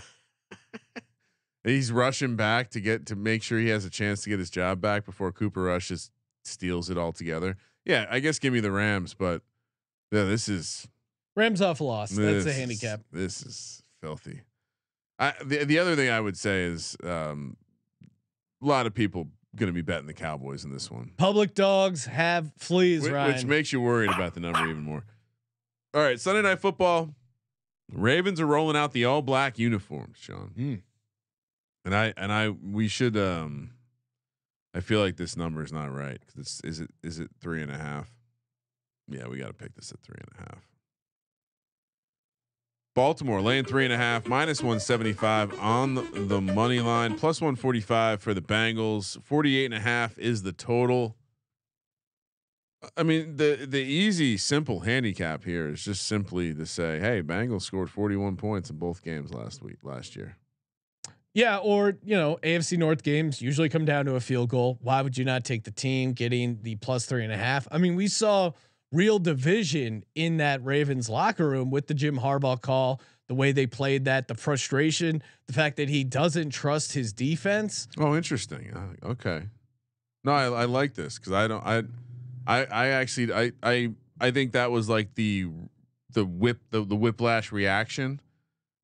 he's rushing back to get to make sure he has a chance to get his job back before Cooper Rush just steals it all together. Yeah, I guess give me the Rams, but yeah, this is Rams off a loss. That's a handicap. This is filthy. I, the the other thing I would say is um, a lot of people going to be betting the Cowboys in this one. Public dogs have fleas, Whi- Ryan. which makes you worried about the number even more. All right, Sunday night football. Ravens are rolling out the all black uniforms, Sean. Mm. And I and I we should um I feel like this number is not right because it's is it is it three and a half? Yeah, we got to pick this at three and a half. Baltimore laying three and a half, minus 175 on the, the money line, plus 145 for the Bengals. 48 and a half is the total. I mean, the the easy, simple handicap here is just simply to say, hey, Bengals scored 41 points in both games last week, last year. Yeah, or you know, AFC North games usually come down to a field goal. Why would you not take the team getting the plus three and a half? I mean, we saw real division in that Ravens locker room with the Jim Harbaugh call, the way they played that, the frustration, the fact that he doesn't trust his defense. Oh, interesting. Uh, okay. No, I, I like this because I don't. I, I, I actually, I, I, I think that was like the, the whip, the, the whiplash reaction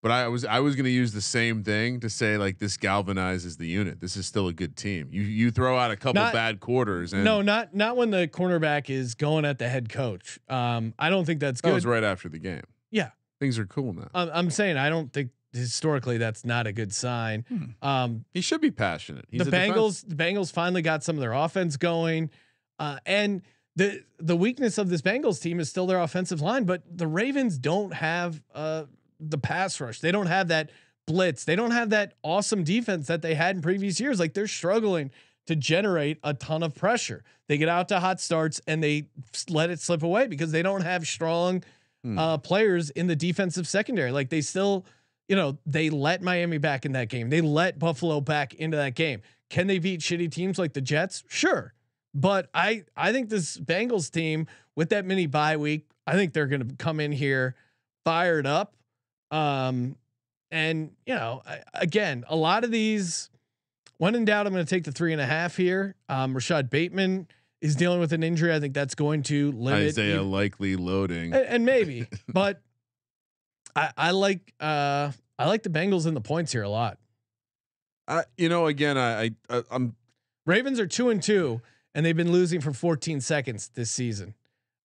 But I was I was going to use the same thing to say like this galvanizes the unit. This is still a good team. You you throw out a couple Not- bad quarters and no, not not when the cornerback is going at the head coach. Um, I don't think that's that good. was right after the game. Yeah. things are cool now. I'm, I'm saying I don't think historically that's not a good sign. Um, He should be passionate. He's the a defense- Bengals, the Bengals finally got some of their offense going, uh, and the the weakness of this Bengals team is still their offensive line. But the Ravens don't have uh, the pass rush. They don't have that blitz. They don't have that awesome defense that they had in previous years. Like they're struggling to generate a ton of pressure. They get out to hot starts and they let it slip away because they don't have strong Hmm. uh, players in the defensive secondary. Like they still, you know, they let Miami back in that game. They let Buffalo back into that game. Can they beat shitty teams like the Jets? Sure. But I I think this Bengals team with that mini bye week, I think they're going to come in here fired up. Um and you know, I, again, a lot of these when in doubt, I'm going to take the three and a half here. Um, Rashod Bateman is dealing with an injury. I think that's going to limit Isaiah even- likely loading. and, and maybe, but I, I like uh I like the Bengals in the points here a lot. I, you know, again, I, I I- I'm Ravens are two and two, and they've been losing for 14 seconds this season.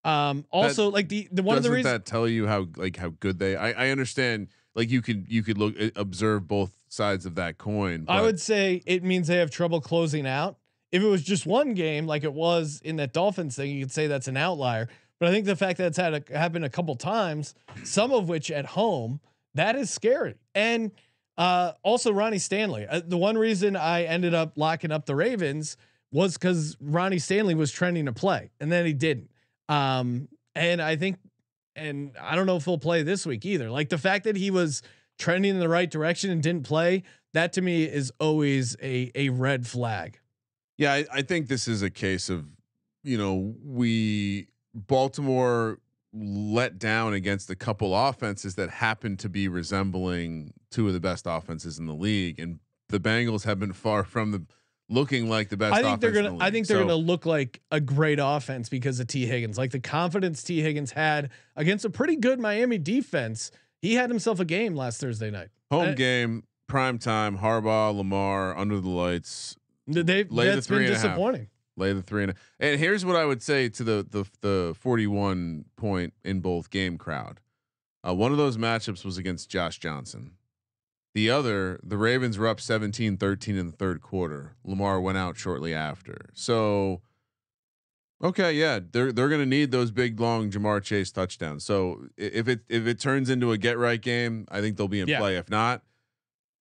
Um, also, like the the one of the reasons that tell you how like how good they? I, I understand. Like you could you could look uh, observe both sides of that coin. I would say it means they have trouble closing out. If it was just one game, like it was in that Dolphins thing, you could say that's an outlier. But I think the fact that it's had a, happened a couple times, some of which at home, that is scary. And uh, also Ronnie Stanley. Uh, the one reason I ended up locking up the Ravens was because Ronnie Stanley was trending to play, and then he didn't. Um, and I think, and I don't know if he'll play this week either. Like the fact that he was trending in the right direction and didn't play, that to me is always a a red flag. Yeah, I, I think this is a case of, you know, we Baltimore let down against a couple offenses that happen to be resembling two of the best offenses in the league, and the Bengals have been far from the looking like the best. I think they're gonna. the I think they're So, gonna look like a great offense because of Tee Higgins. Like the confidence Tee Higgins had against a pretty good Miami defense. He had himself a game last Thursday night. home I- game, prime time, Harbaugh, Lamar, under the lights. They've Lay the that's three been and a half. disappointing. Lay the three and a, and here's what I would say to the the the 41 point in both game crowd. Uh, one of those matchups was against Josh Johnson. The other, the Ravens were up 17-13 in the third quarter. Lamar went out shortly after. So okay, yeah, they're they're gonna need those big long Ja'Marr Chase touchdowns. So if it if it turns into a get right game, I think they'll be in Yeah. play. If not,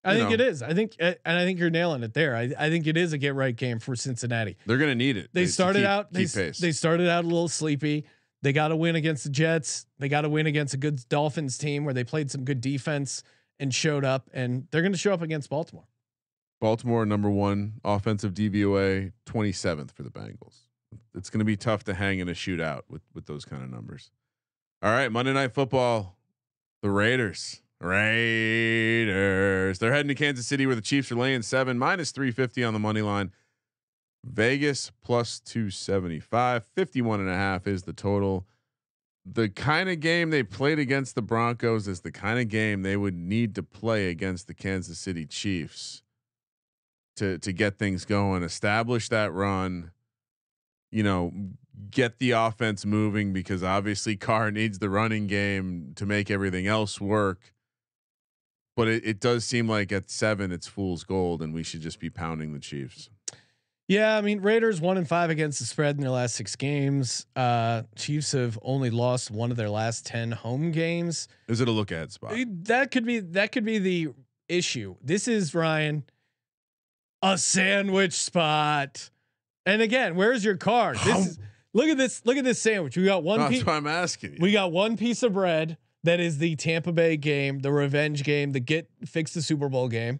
I think know. it is. I think, and I think you're nailing it there. I, I think it is a get right game for Cincinnati. they're gonna need it. They to started keep- out. They they started out a little sleepy. They got to win against the Jets. They got to win against a good Dolphins team where they played some good defense and showed up. And they're going to show up against Baltimore. Baltimore number one offensive DVOA, 27th for the Bengals. It's going to be tough to hang in a shootout with with those kind of numbers. All right, Monday Night Football, the Raiders, Raiders. They're heading to Kansas City where the Chiefs are laying seven minus 350 on the money line. Vegas plus 275, 51 and a half is the total. The kind of game they played against the Broncos is the kind of game they would need to play against the Kansas City Chiefs to to get things going, establish that run, you know, get the offense moving because obviously Carr needs the running game to make everything else work. But it, it does seem like at seven it's fool's gold and we should just be pounding the Chiefs. Yeah, I mean Raiders one and five against the spread in their last six games. Uh, Chiefs have only lost one of their last ten home games. Is it a look at spot? That could be that could be the issue. This is Ryan, a sandwich spot. And again, where's your card? This is look at this. Look at this sandwich. We got one. That's why I'm asking you. We got one piece of bread that is the Tampa Bay game, the revenge game, the get fix the Super Bowl game.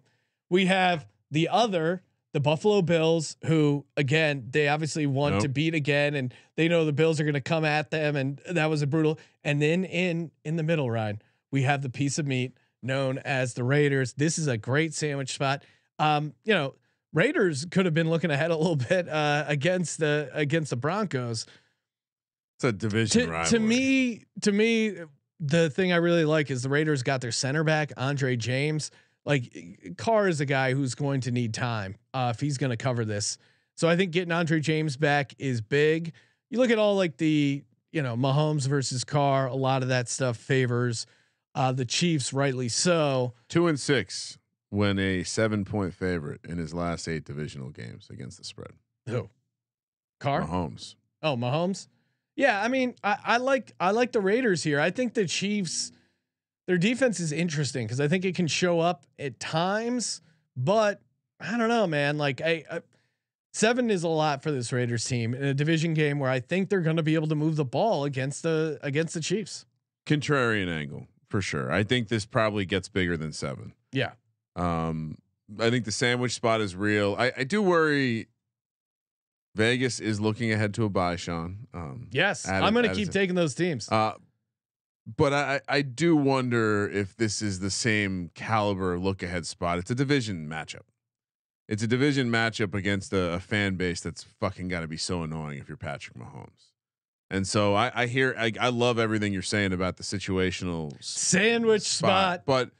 We have the other, the Buffalo Bills, who again they obviously want Nope. to beat again, and they know the Bills are going to come at them, and that was a brutal. And then in in the middle, Ryan, we have the piece of meat known as the Raiders. This is a great sandwich spot. Um, you know, Raiders could have been looking ahead a little bit uh, against the against the Broncos it's a division to, rivalry. to me to me the thing I really like is the Raiders got their center back Andre James. Like Carr is a guy who's going to need time uh, if he's going to cover this. So I think getting Andre James back is big. You look at all like the you know Mahomes versus Carr. A lot of that stuff favors uh, the Chiefs, rightly so. Two and six when a seven point favorite in his last eight divisional games against the spread. Who? Carr. Mahomes. Oh, Mahomes. Yeah, I mean, I, I like I like the Raiders here. I think the Chiefs, their defense is interesting because I think it can show up at times, but I don't know, man. Like I, I seven is a lot for this Raiders team in a division game where I think they're going to be able to move the ball against the against the Chiefs. Contrarian angle for sure. I think this probably gets bigger than seven. Yeah. Um, I think the sandwich spot is real. I, I do worry. Vegas is looking ahead to a buy, Sean. Um, Yes, I'm going to keep taking those teams. Uh, but I, I do wonder if this is the same caliber look ahead spot. It's a division matchup. It's a division matchup against a, a fan base that's fucking got to be so annoying if you're Patrick Mahomes. And so I, I hear I, I love everything you're saying about the situational Sandwich spot. but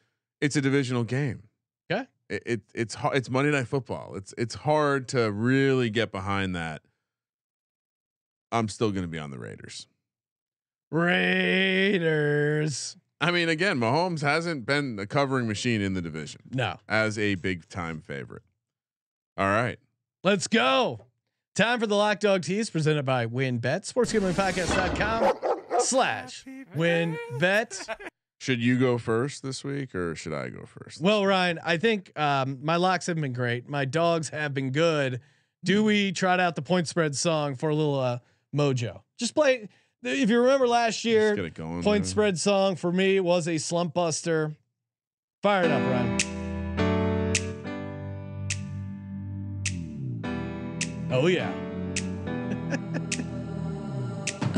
it's a divisional game. Okay. It, it it's har- it's Monday Night Football. It's it's hard to really get behind that. I'm still going to be on the Raiders. Raiders. I mean, again, Mahomes hasn't been a covering machine in the division No. as a big time favorite. All right. Let's go. Time for the Lock Dog Tease presented by Win WynnBET. SportsGamblingPodcast.com slash WynnBET. Should you go first this week or should I go first? Well, Ryan, I think um, my locks have been great. My dogs have been good. Do we trot out the point spread song for a little uh, mojo? Just play. If you remember last year, get it going. point man. spread song for me was a slump buster. Fire it up, Ryan. Oh yeah.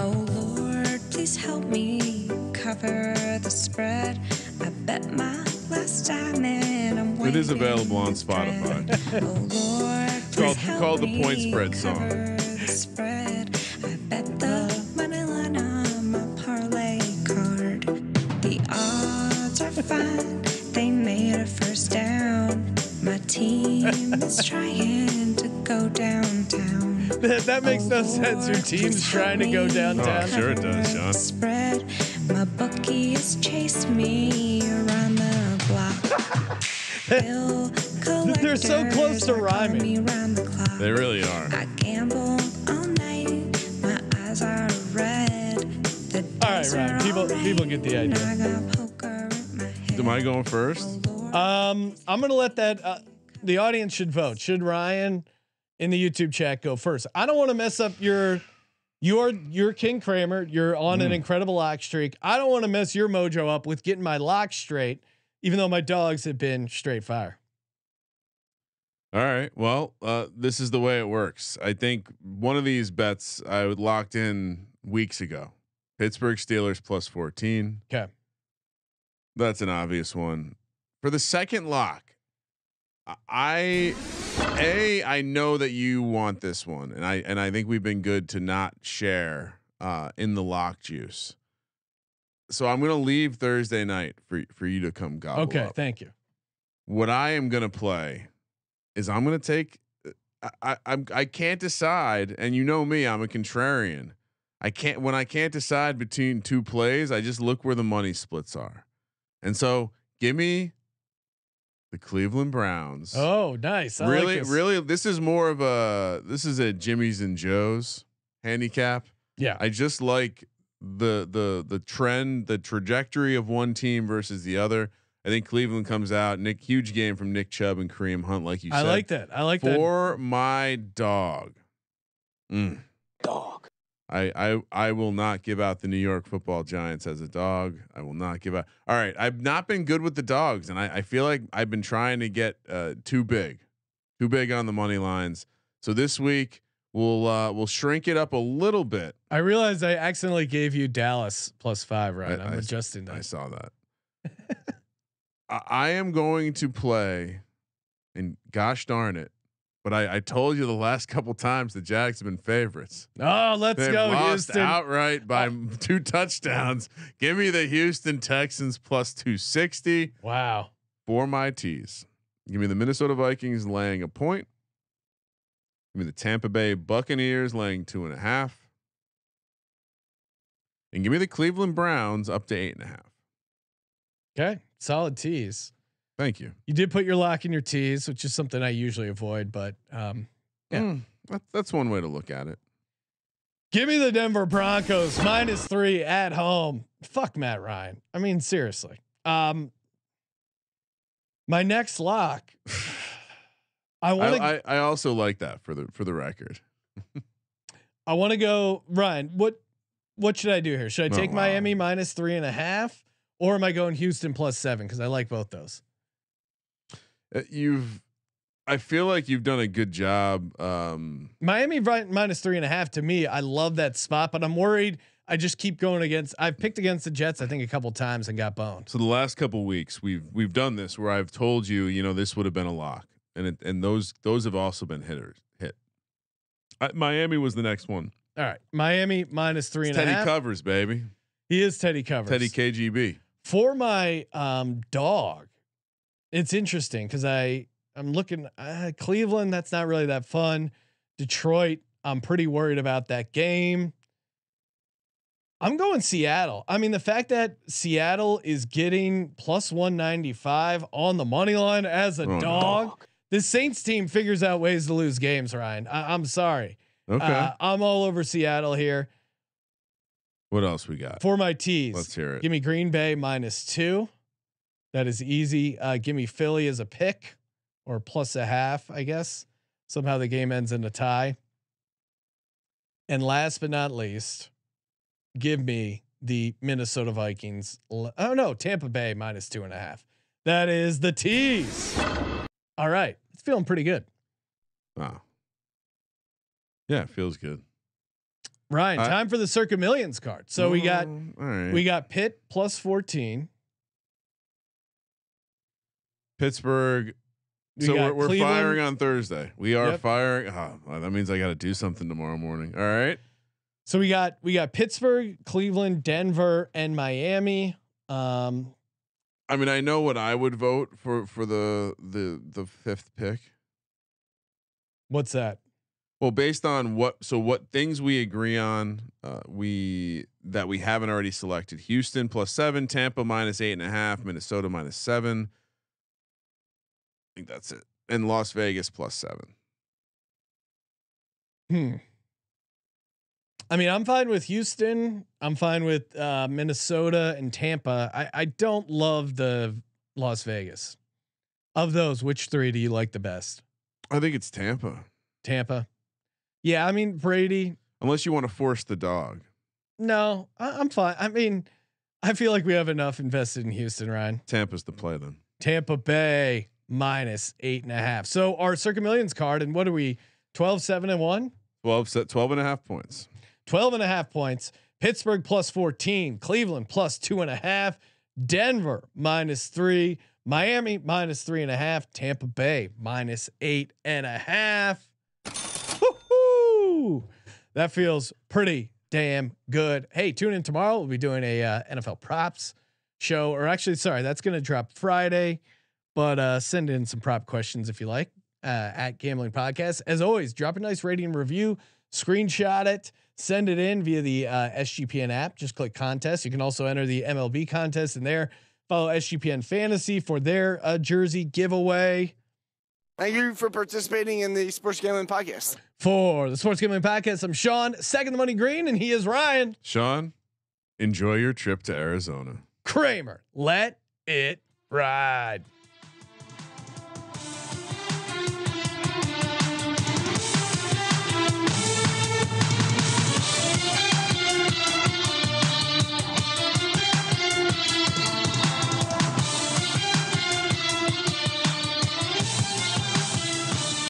Oh Lord, please help me cover the spread. I bet my last time in I'm It is available on. Spotify. Oh Lord, please called- help called the point spread song. Odds. They made a first down. My team is trying to go downtown. That, that makes no oh, sense. Your team's trying to go downtown. Oh, sure it does, Sean. Spread. My bookie has chased me around the block. They're so close to rhyming. me round the clock. They really are. I gamble all night. My eyes are red. The All right, dice Ryan, people- all people get the right, idea. Am I going first? Um, I'm gonna let that. Uh, the audience should vote. Should Ryan in the YouTube chat go first? I don't want to mess up your. You're you're King Kramer. You're on an incredible lock streak. I don't want to mess your mojo up with getting my lock straight, even though my dogs have been straight fire. All right. Well, uh, this is the way it works. I think one of these bets I would locked in weeks ago. Pittsburgh Steelers plus 14. Okay. That's an obvious one. For the second lock, I a I know that you want this one, and I and I think we've been good to not share uh, in the lock juice. So I'm gonna leave Thursday night for for you to come gobble Okay. up. Thank you. What I am gonna play is I'm gonna take. I, I I'm I can't decide, and you know me, I'm a contrarian. I can't when I can't decide between two plays. I just look where the money splits are, and so give me the Cleveland Browns. Oh, nice. I like really, this. really, this is more of a this is a Jimmy's and Joe's handicap. Yeah. I just like the the the trend, the trajectory of one team versus the other. I think Cleveland comes out. Nick, huge game from Nick Chubb and Kareem Hunt, like you I said. I like that. I like that. For my dog. Mm. Dog. I, I I will not give out the New York Football Giants as a dog. I will not give out. All right, I've not been good with the dogs, and I, I feel like I've been trying to get uh, too big, too big on the money lines. So this week we'll uh, we'll shrink it up a little bit. I realized I accidentally gave you Dallas plus five. Right. I- I'm I- adjusting I saw that. I, I am going to play, and gosh darn it, but I, I told you the last couple times the Jags have been favorites. Oh, let's They've go, lost Houston. outright by two touchdowns. Give me the Houston Texans plus 260 Wow. for my tees. Give me the Minnesota Vikings laying a point. Give me the Tampa Bay Buccaneers laying two and a half. And give me the Cleveland Browns up to eight and a half. Okay. Solid tease. Thank you. You did put your lock in your tease, which is something I usually avoid, but um, Yeah. Mm, that, that's one way to look at it. give me the Denver Broncos minus three at home. Fuck Matt Ryan. I mean, seriously. Um, my next lock. I want to. I, I, I also like that for the for the record. I want to go Ryan. What what should I do here? Should I Oh, take wow. Miami minus three and a half, or am I going Houston plus seven? Because I like both those. Uh, You've, I feel like you've done a good job. Um, Miami right minus three and a half to me. I love that spot, but I'm worried. I just keep going against. I've picked against the Jets. I think a couple times and got boned. so the last couple weeks we've we've done this where I've told you, you know, this would have been a lock, and it, and those those have also been hitters hit. I, Miami was the next one. All right, Miami minus three and a half. Teddy covers, baby. he is Teddy covers. Teddy KGB. for my um dog. It's interesting because I I'm looking uh, Cleveland. That's not really that fun. Detroit. I'm pretty worried about that game. I'm going Seattle. I mean, the fact that Seattle is getting plus 195 on the money line as a Oh, no. dog. The Saints team figures out ways to lose games, Ryan. I, I'm sorry. Okay. Uh, I'm all over Seattle here what else we got? for my tease. Let's hear it. Give me Green Bay minus two. That is easy. Uh, give me Philly as a pick or plus a half, I guess. Somehow the game ends in a tie. And last but not least, give me the Minnesota Vikings. Oh no, Tampa Bay minus two and a half. That is the tease. All right. It's feeling pretty good. Wow. Yeah, it feels good. Ryan, I- time for the Circa Millions card. So we got right. we got Pitt plus 14. Pittsburgh. We so we're, we're firing on Thursday. We are Yep. firing. Oh, well, that means I got to do something tomorrow morning. All right. So we got we got Pittsburgh, Cleveland, Denver, and Miami. Um, I mean, I know what I would vote for for the the the fifth pick. what's that? Well, based on what so what things we agree on, uh, we that we haven't already selected: Houston plus seven, Tampa minus eight and a half, Minnesota minus seven. I think that's it, and Las Vegas plus seven. Hmm. I mean, I'm fine with Houston. I'm fine with uh, Minnesota and Tampa. I, I don't love the Las Vegas. Of those, which three do you like the best? I think it's Tampa, Tampa. Yeah, I mean Brady. unless you want to force the dog. No, I, I'm fine. I mean, I feel like we have enough invested in Houston, Ryan. Tampa's the play then. Tampa Bay minus eight and a half. So our Circa Millions card, and what are we? 12, 7, and 1? 12 set 12 and a half points. 12 and a half points. Pittsburgh plus 14. Cleveland plus two and a half. Denver minus three. Miami minus three and a half. Tampa Bay minus eight and a half. Woo-hoo! That feels pretty damn good. Hey, tune in tomorrow. We'll be doing a uh, NFL props show, or actually, sorry, that's going to drop Friday. But uh, send in some prop questions if you like uh, at Gambling Podcast. As always, drop a nice rating and review, screenshot it, send it in via the uh, SGPN app. Just click contest. You can also enter the MLB contest in there. Follow SGPN Fantasy for their uh, jersey giveaway. Thank you for participating in the Sports Gambling Podcast. For the Sports Gambling Podcast, I'm Sean, second the money green, and he is Ryan Sean, enjoy your trip to Arizona. Kramer. Let it ride.